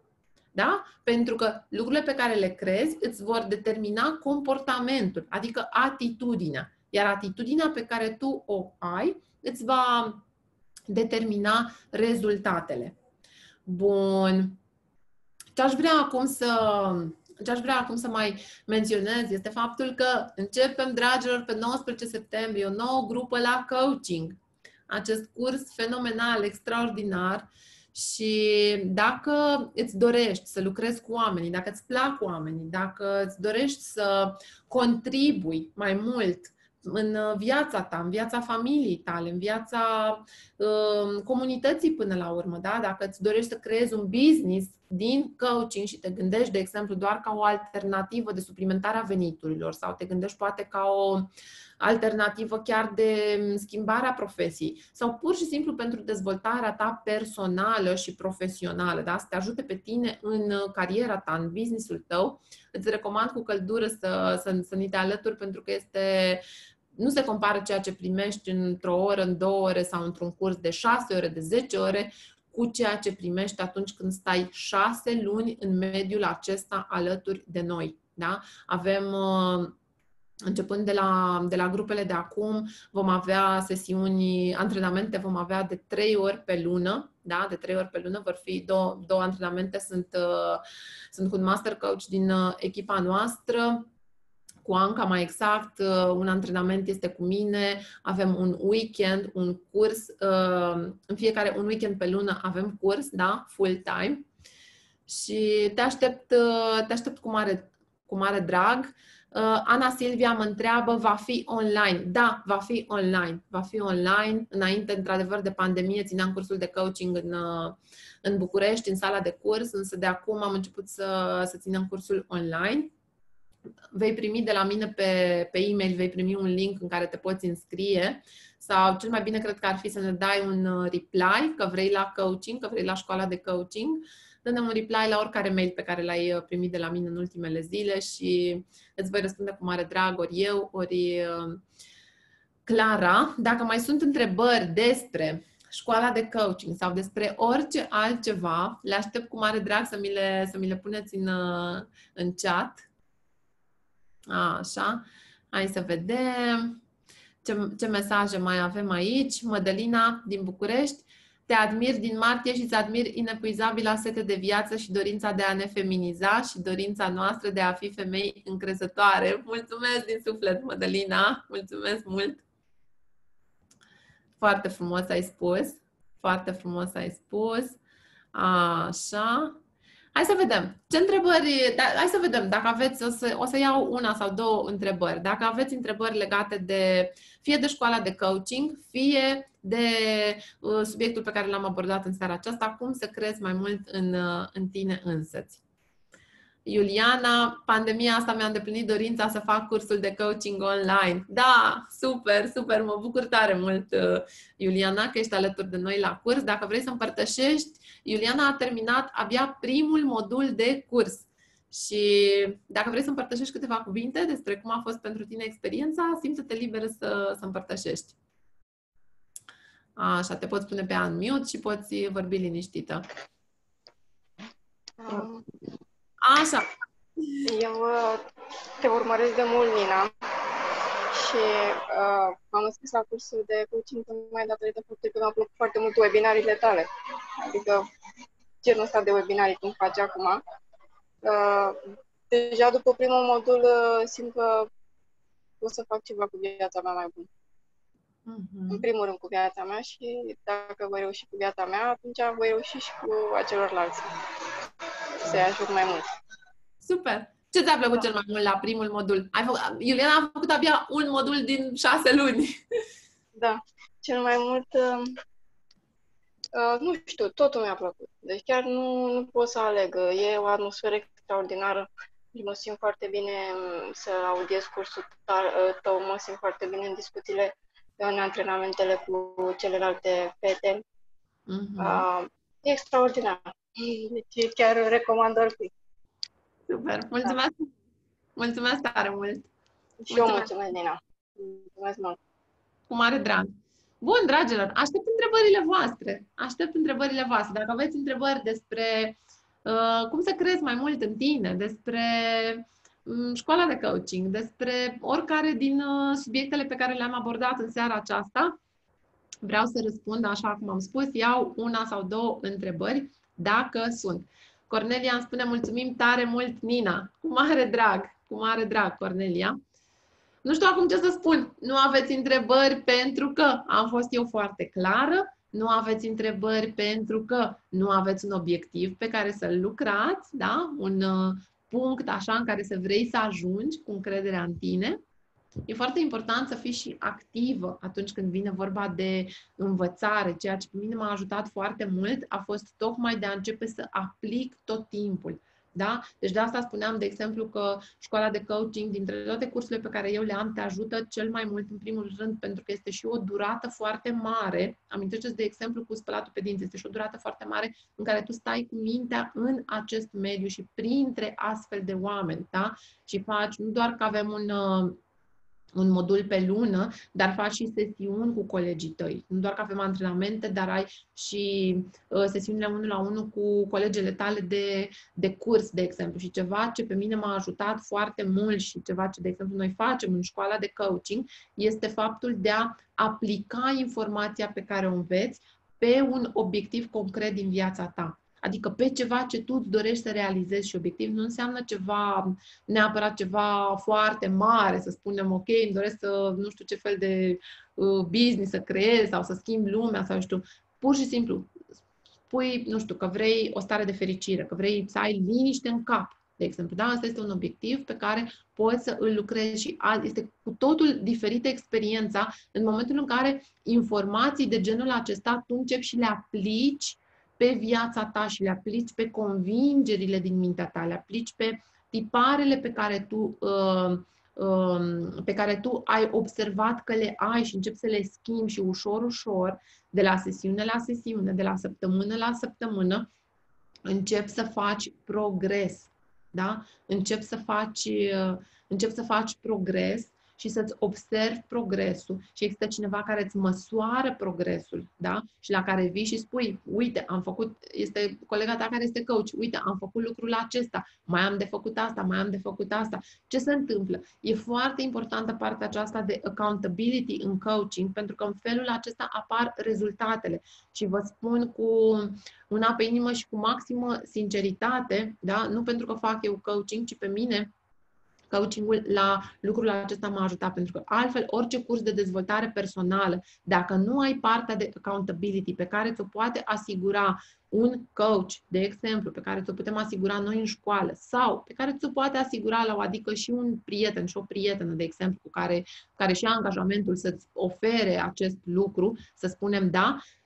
Da? Pentru că lucrurile pe care le crezi îți vor determina comportamentul, adică atitudinea. Iar atitudinea pe care tu o ai îți va determina rezultatele. Bun. Ce aș vrea acum să ce aș vrea acum să mai menționez este faptul că începem, dragilor, pe 19 septembrie o nouă grupă la coaching. Acest curs fenomenal, extraordinar, și dacă îți dorești să lucrezi cu oamenii, dacă îți plac oamenii, dacă îți dorești să contribui mai mult în viața ta, în viața familiei tale, în viața uh, comunității până la urmă, da? dacă îți dorești să creezi un business din coaching și te gândești, de exemplu, doar ca o alternativă de suplimentare a veniturilor sau te gândești poate ca o alternativă chiar de schimbarea profesiei sau pur și simplu pentru dezvoltarea ta personală și profesională, da? să te ajute pe tine în cariera ta, în businessul tău, îți recomand cu căldură să, să, să ni te alături pentru că este nu se compară ceea ce primești într-o oră, în două ore sau într-un curs de șase ore, de zece ore, cu ceea ce primești atunci când stai șase luni în mediul acesta alături de noi. Da? Avem uh, Începând de la, de la grupele de acum, vom avea sesiuni, antrenamente, vom avea de trei ori pe lună, da? De trei ori pe lună vor fi două, două antrenamente, sunt, uh, sunt cu un master coach din uh, echipa noastră, cu Anca mai exact, uh, un antrenament este cu mine, avem un weekend, un curs, uh, în fiecare un weekend pe lună avem curs, da, full time. și te aștept, uh, te aștept cu mare, cu mare drag. Uh, Ana Silvia mă întreabă, va fi online? Da, va fi online. Va fi online. Înainte, într-adevăr, de pandemie, țineam cursul de coaching în, uh, în București, în sala de curs, însă de acum am început să, să ținem cursul online. Vei primi de la mine pe, pe e-mail, vei primi un link în care te poți înscrie sau cel mai bine cred că ar fi să ne dai un reply că vrei la coaching, că vrei la școala de coaching dă-ne un reply la oricare mail pe care l-ai uh, primit de la mine în ultimele zile și îți voi răspunde cu mare drag, ori eu, ori uh, Clara. Dacă mai sunt întrebări despre școala de coaching sau despre orice altceva, le aștept cu mare drag să mi le, să mi le puneți în, uh, în chat. Așa. Hai să vedem ce, ce mesaje mai avem aici. Mădălina din București. Te admir din martie și îți admir inepuizabila sete de viață și dorința de a ne feminiza și dorința noastră de a fi femei încrezătoare. Mulțumesc din suflet, Mădălina! Mulțumesc mult! Foarte frumos ai spus. Foarte frumos ai spus. Așa. Hai să vedem. Ce întrebări, da, hai să vedem dacă aveți, o să, o să iau una sau două întrebări. Dacă aveți întrebări legate de, fie de școala de coaching, fie de uh, subiectul pe care l-am abordat în seara aceasta, cum să crezi mai mult în, uh, în tine însăți. Iuliana, pandemia asta mi-a îndeplinit dorința să fac cursul de coaching online. Da, super, super, mă bucur tare mult, uh, Iuliana, că ești alături de noi la curs. Dacă vrei să împărtășești, Iuliana a terminat abia primul modul de curs. Și dacă vrei să împărtășești câteva cuvinte despre cum a fost pentru tine experiența, simți-te liberă să, să împărtășești. Așa, te poți pune pe unmute și poți vorbi liniștită. Um, Așa. Eu uh, te urmăresc de mult, Nina, și uh, am înscris la cursul de coaching mai datorită faptului că mi-au plăcut foarte mult webinariile tale. Adică genul ăsta de webinarii cum faci acum. Uh, deja după primul modul uh, simt că o să fac ceva cu viața mea mai bună. Mm-hmm. În primul rând cu viața mea și dacă voi reuși cu viața mea, atunci voi reuși și cu acelorlalți. Să-i ajut mai mult. Super! Ce ți-a plăcut da. cel mai mult la primul modul? Ai făcut, Iuliana a făcut abia un modul din șase luni. Da. Cel mai mult, uh, uh, nu știu, totul mi-a plăcut. Deci chiar nu, nu pot să aleg. E o atmosferă extraordinară. Mă simt foarte bine um, să audiez cursul uh, tău, mă simt foarte bine în discuțiile, în antrenamentele cu celelalte fete. Mm-hmm. Uh, e extraordinar. Deci chiar recomand oricui. Super, mulțumesc! Da. Mulțumesc tare mult! Și eu mulțumesc, Nina! Mulțumesc mult! Cu mare drag! Bun, dragilor, aștept întrebările voastre. Aștept întrebările voastre. Dacă aveți întrebări despre uh, cum să crezi mai mult în tine, despre um, școala de coaching, despre oricare din uh, subiectele pe care le-am abordat în seara aceasta, vreau să răspund, așa cum am spus, iau una sau două întrebări, dacă sunt. Cornelia îmi spune mulțumim tare mult, Nina. Cu mare drag, cu mare drag, Cornelia. Nu știu acum ce să spun. Nu aveți întrebări pentru că am fost eu foarte clară. Nu aveți întrebări pentru că nu aveți un obiectiv pe care să-l lucrați, da? Un uh, punct așa în care să vrei să ajungi cu încrederea în tine. E foarte important să fii și activă atunci când vine vorba de învățare. Ceea ce pe mine m-a ajutat foarte mult a fost tocmai de a începe să aplic tot timpul. Da? Deci de asta spuneam, de exemplu, că școala de coaching, dintre toate cursurile pe care eu le am, te ajută cel mai mult, în primul rând, pentru că este și o durată foarte mare. Amintește de exemplu, cu spălatul pe dinți. Este și o durată foarte mare în care tu stai cu mintea în acest mediu și printre astfel de oameni. Da? Și faci, nu doar că avem un uh, un modul pe lună, dar faci și sesiuni cu colegii tăi. Nu doar că avem antrenamente, dar ai și uh, sesiunile unul la unul cu colegele tale de, de curs, de exemplu. Și ceva ce pe mine m-a ajutat foarte mult și ceva ce, de exemplu, noi facem în școala de coaching este faptul de a aplica informația pe care o înveți pe un obiectiv concret din viața ta. Adică pe ceva ce tu îți dorești să realizezi și obiectiv nu înseamnă ceva, neapărat ceva foarte mare, să spunem, ok, îmi doresc să, nu știu ce fel de uh, business să creez sau să schimb lumea sau știu. Pur și simplu, pui, nu știu, că vrei o stare de fericire, că vrei să ai liniște în cap, de exemplu. Da, asta este un obiectiv pe care poți să îl lucrezi și este cu totul diferită experiența în momentul în care informații de genul acesta tu începi și le aplici pe viața ta și le aplici pe convingerile din mintea ta, le aplici pe tiparele pe care tu uh, um, pe care tu ai observat că le ai și începi să le schimbi și ușor, ușor, de la sesiune la sesiune, de la săptămână la săptămână, încep să faci progres. Da? Încep să faci, uh, încep să faci progres și să-ți observi progresul și există cineva care îți măsoară progresul, da? Și la care vii și spui, uite, am făcut, este colega ta care este coach, uite, am făcut lucrul acesta, mai am de făcut asta, mai am de făcut asta. Ce se întâmplă? E foarte importantă partea aceasta de accountability în coaching, pentru că în felul acesta apar rezultatele. Și vă spun cu una pe inimă și cu maximă sinceritate, da? Nu pentru că fac eu coaching, ci pe mine coachingul la lucrul acesta m-a ajutat, pentru că altfel orice curs de dezvoltare personală, dacă nu ai partea de accountability pe care ți-o poate asigura un coach, de exemplu, pe care ți-o putem asigura noi în școală sau pe care ți-o poate asigura la o adică și un prieten și o prietenă, de exemplu, cu care, care și-a angajamentul să-ți ofere acest lucru, să spunem da, Uh,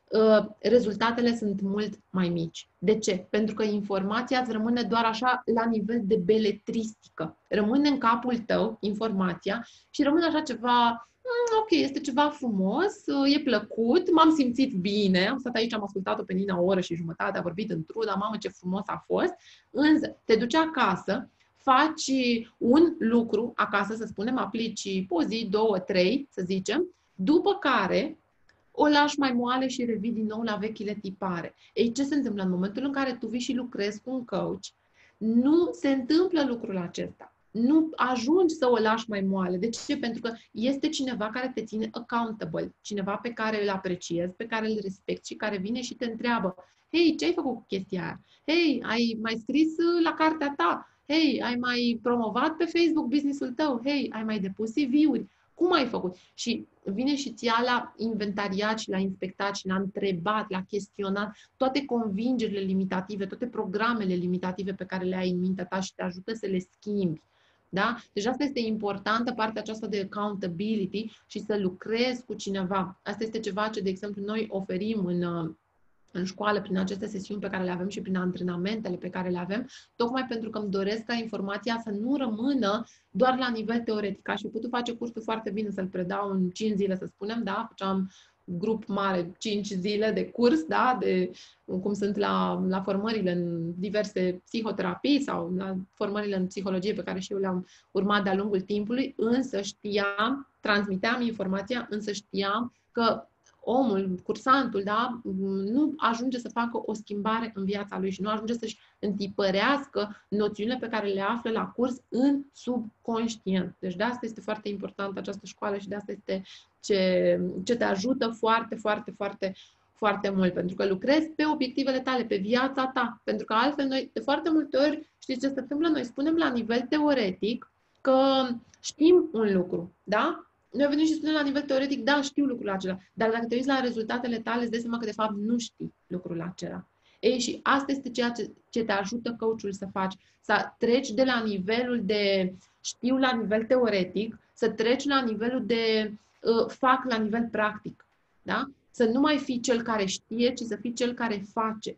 rezultatele sunt mult mai mici. De ce? Pentru că informația îți rămâne doar așa la nivel de beletristică. Rămâne în capul tău informația și rămâne așa ceva, mm, ok, este ceva frumos, uh, e plăcut, m-am simțit bine, am stat aici, am ascultat-o pe Nina o oră și jumătate, a vorbit în truda, mamă ce frumos a fost, însă te duci acasă, faci un lucru acasă, să spunem, aplici o zi, două, trei, să zicem, după care o lași mai moale și revii din nou la vechile tipare. Ei, ce se întâmplă în momentul în care tu vii și lucrezi cu un coach? Nu se întâmplă lucrul acesta. Nu ajungi să o lași mai moale. De ce? Pentru că este cineva care te ține accountable, cineva pe care îl apreciezi, pe care îl respecti și care vine și te întreabă Hei, ce ai făcut cu chestia aia? Hei, ai mai scris la cartea ta? Hei, ai mai promovat pe Facebook business-ul tău? Hei, ai mai depus CV-uri? Cum ai făcut? Și vine și ți la inventariat și la inspectat și la întrebat, la chestionat toate convingerile limitative, toate programele limitative pe care le ai în mintea ta și te ajută să le schimbi. Da? Deci asta este importantă, partea aceasta de accountability și să lucrezi cu cineva. Asta este ceva ce, de exemplu, noi oferim în uh, în școală, prin aceste sesiuni pe care le avem și prin antrenamentele pe care le avem, tocmai pentru că îmi doresc ca informația să nu rămână doar la nivel teoretic. Aș fi putut face cursul foarte bine să-l predau în 5 zile, să spunem, da, făceam grup mare, 5 zile de curs, da, de cum sunt la, la formările în diverse psihoterapii sau la formările în psihologie pe care și eu le-am urmat de-a lungul timpului, însă știam, transmiteam informația, însă știam că omul, cursantul, da, nu ajunge să facă o schimbare în viața lui și nu ajunge să-și întipărească noțiunile pe care le află la curs în subconștient. Deci de asta este foarte importantă această școală și de asta este ce, ce te ajută foarte, foarte, foarte, foarte mult, pentru că lucrezi pe obiectivele tale, pe viața ta, pentru că altfel noi, de foarte multe ori, știți ce se întâmplă? Noi spunem la nivel teoretic că știm un lucru, da? Noi venim și spunem la nivel teoretic, da, știu lucrul acela, dar dacă te uiți la rezultatele tale, îți dai seama că de fapt nu știi lucrul acela. Ei, și asta este ceea ce, ce te ajută coachul să faci, să treci de la nivelul de știu la nivel teoretic, să treci la nivelul de uh, fac la nivel practic. Da? Să nu mai fii cel care știe, ci să fii cel care face.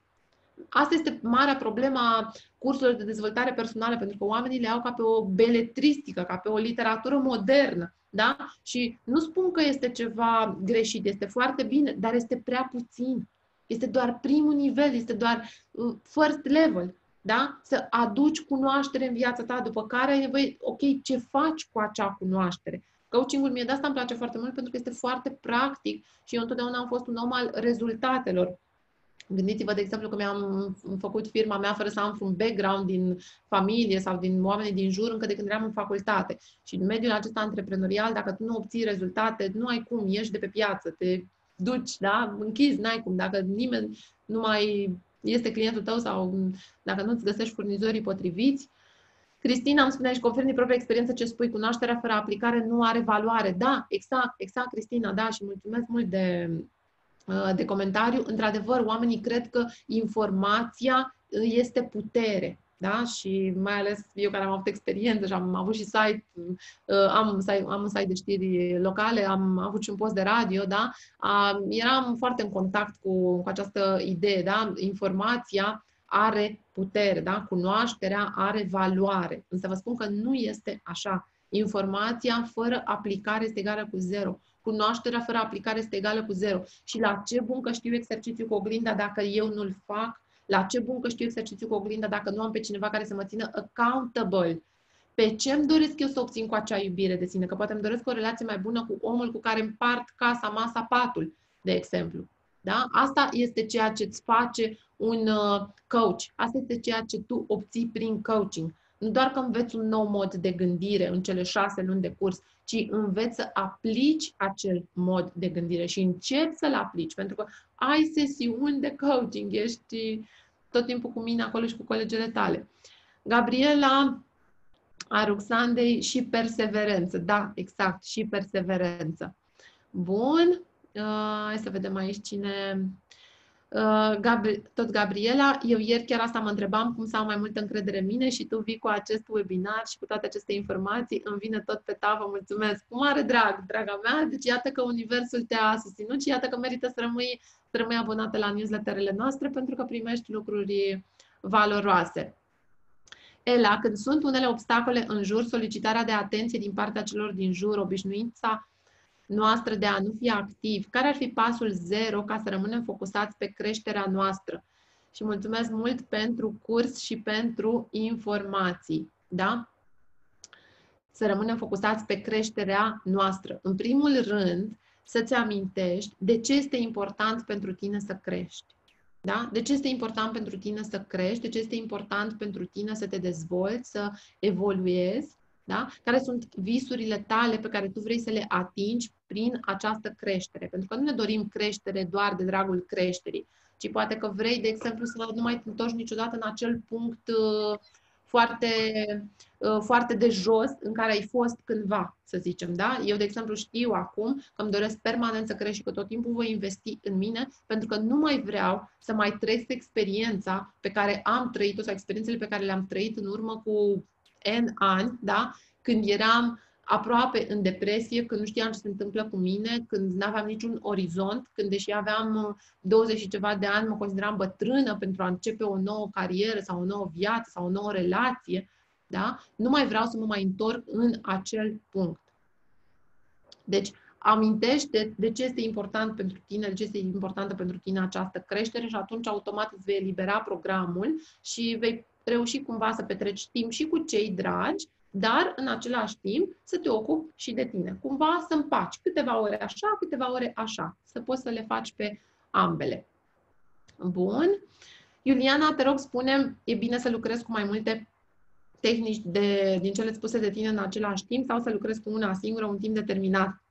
Asta este marea problema cursurilor de dezvoltare personală, pentru că oamenii le au ca pe o beletristică, ca pe o literatură modernă. Da? Și nu spun că este ceva greșit, este foarte bine, dar este prea puțin. Este doar primul nivel, este doar uh, first level. Da? Să aduci cunoaștere în viața ta, după care ai nevoie, ok, ce faci cu acea cunoaștere? Coachingul mie de asta îmi place foarte mult pentru că este foarte practic și eu întotdeauna am fost un om al rezultatelor. Gândiți-vă, de exemplu, că mi-am făcut firma mea fără să am un background din familie sau din oameni din jur încă de când eram în facultate. Și în mediul acesta antreprenorial, dacă tu nu obții rezultate, nu ai cum, ieși de pe piață, te duci, da? închizi, n-ai cum. Dacă nimeni nu mai este clientul tău sau dacă nu-ți găsești furnizorii potriviți, Cristina îmi spunea și confirm din propria experiență ce spui, cunoașterea fără aplicare nu are valoare. Da, exact, exact, Cristina, da, și mulțumesc mult de, uh, de comentariu. Într-adevăr, oamenii cred că informația uh, este putere. Da? Și mai ales eu care am avut experiență și am avut și site, uh, am, am un site de știri locale, am avut și un post de radio, da? eram foarte în contact cu, cu această idee, da? Informația are putere, da? Cunoașterea are valoare. Însă vă spun că nu este așa. Informația fără aplicare este egală cu zero. Cunoașterea fără aplicare este egală cu zero. Și la ce bun că știu exercițiu cu oglinda dacă eu nu-l fac? La ce bun că știu exercițiu cu oglinda dacă nu am pe cineva care să mă țină accountable? Pe ce îmi doresc eu să obțin cu acea iubire de sine? Că poate îmi doresc o relație mai bună cu omul cu care împart casa, masa, patul, de exemplu. Da? Asta este ceea ce îți face un uh, coach. Asta este ceea ce tu obții prin coaching. Nu doar că înveți un nou mod de gândire în cele șase luni de curs, ci înveți să aplici acel mod de gândire și începi să-l aplici. Pentru că ai sesiuni de coaching, ești tot timpul cu mine acolo și cu colegele tale. Gabriela a Ruxandei și perseverență. Da, exact, și perseverență. Bun. Uh, hai să vedem aici cine Uh, Gabri- tot Gabriela, eu ieri chiar asta mă întrebam, cum să am mai multă încredere în mine și tu vii cu acest webinar și cu toate aceste informații, îmi vine tot pe tavă, mulțumesc, cu mare drag, draga mea, deci iată că Universul te-a susținut și iată că merită să rămâi, să rămâi abonată la newsletterele noastre pentru că primești lucruri valoroase. Ela, când sunt unele obstacole în jur, solicitarea de atenție din partea celor din jur, obișnuința noastră de a nu fi activ? Care ar fi pasul zero ca să rămânem focusați pe creșterea noastră? Și mulțumesc mult pentru curs și pentru informații. Da? Să rămânem focusați pe creșterea noastră. În primul rând, să-ți amintești de ce este important pentru tine să crești. Da? De ce este important pentru tine să crești? De ce este important pentru tine să te dezvolți, să evoluezi? Da? Care sunt visurile tale pe care tu vrei să le atingi prin această creștere. Pentru că nu ne dorim creștere doar de dragul creșterii, ci poate că vrei, de exemplu, să nu mai te întorci niciodată în acel punct uh, foarte, uh, foarte de jos în care ai fost cândva, să zicem, da? Eu, de exemplu, știu acum că îmi doresc permanent să crești și că tot timpul voi investi în mine, pentru că nu mai vreau să mai trăiesc experiența pe care am trăit-o sau experiențele pe care le-am trăit în urmă cu N ani, da? Când eram aproape în depresie, când nu știam ce se întâmplă cu mine, când nu aveam niciun orizont, când deși aveam 20 uh, și ceva de ani, mă consideram bătrână pentru a începe o nouă carieră sau o nouă viață sau o nouă relație, da? Nu mai vreau să mă mai întorc în acel punct. Deci, amintește de ce este important pentru tine, de ce este importantă pentru tine această creștere și atunci automat îți vei elibera programul și vei reuși cumva să petreci timp și cu cei dragi dar în același timp să te ocupi și de tine. Cumva să împaci câteva ore așa, câteva ore așa, să poți să le faci pe ambele. Bun. Iuliana, te rog, spune, e bine să lucrezi cu mai multe tehnici de, din cele spuse de tine în același timp sau să lucrezi cu una singură un timp determinat?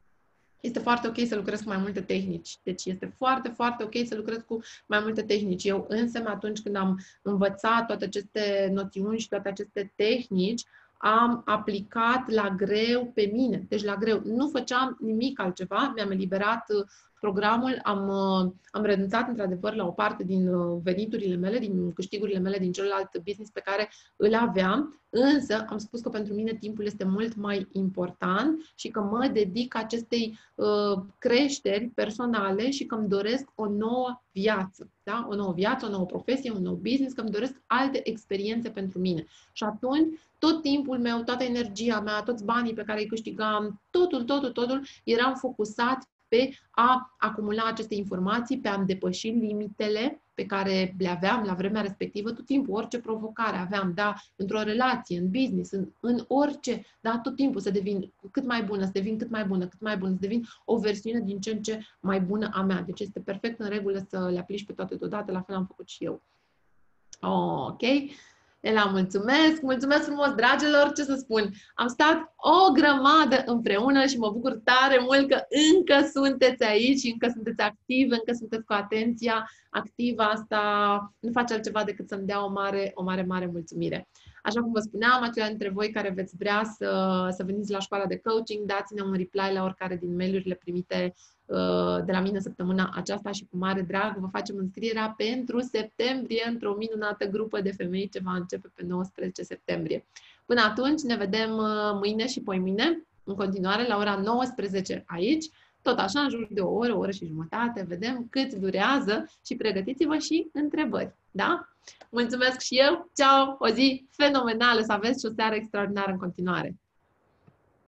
Este foarte ok să lucrezi cu mai multe tehnici. Deci este foarte, foarte ok să lucrezi cu mai multe tehnici. Eu însă, atunci când am învățat toate aceste noțiuni și toate aceste tehnici, am aplicat la greu pe mine, deci la greu. Nu făceam nimic altceva, mi-am eliberat uh, programul, am, uh, am renunțat într-adevăr la o parte din uh, veniturile mele, din câștigurile mele din celălalt business pe care îl aveam, însă am spus că pentru mine timpul este mult mai important și că mă dedic acestei uh, creșteri personale și că îmi doresc o nouă viață, da? o nouă viață, o nouă profesie, un nou business, că îmi doresc alte experiențe pentru mine. Și atunci tot timpul meu, toată energia mea, toți banii pe care îi câștigam, totul, totul, totul, eram focusat pe a acumula aceste informații, pe a-mi depăși limitele pe care le aveam la vremea respectivă, tot timpul, orice provocare aveam, da, într-o relație, în business, în, în orice, da, tot timpul să devin cât mai bună, să devin cât mai bună, cât mai bună, să devin o versiune din ce în ce mai bună a mea. Deci este perfect în regulă să le aplici pe toate deodată, la fel am făcut și eu. Oh, ok. Ela, mulțumesc, mulțumesc frumos, dragilor, ce să spun. Am stat o grămadă împreună și mă bucur tare mult că încă sunteți aici și încă sunteți activi, încă sunteți cu atenția activă. Asta nu face altceva decât să-mi dea o mare, o mare, mare mulțumire. Așa cum vă spuneam, acelea dintre voi care veți vrea să, să veniți la școala de coaching, dați-ne un reply la oricare din mail-urile primite uh, de la mine săptămâna aceasta și cu mare drag vă facem înscrierea pentru septembrie într-o minunată grupă de femei ce va începe pe 19 septembrie. Până atunci ne vedem uh, mâine și poimâine, în continuare la ora 19 aici, tot așa, în jur de o oră, o oră și jumătate, vedem cât durează și pregătiți-vă și întrebări. Da? Mulțumesc și eu! Ceau! O zi fenomenală! Să aveți și o seară extraordinară în continuare!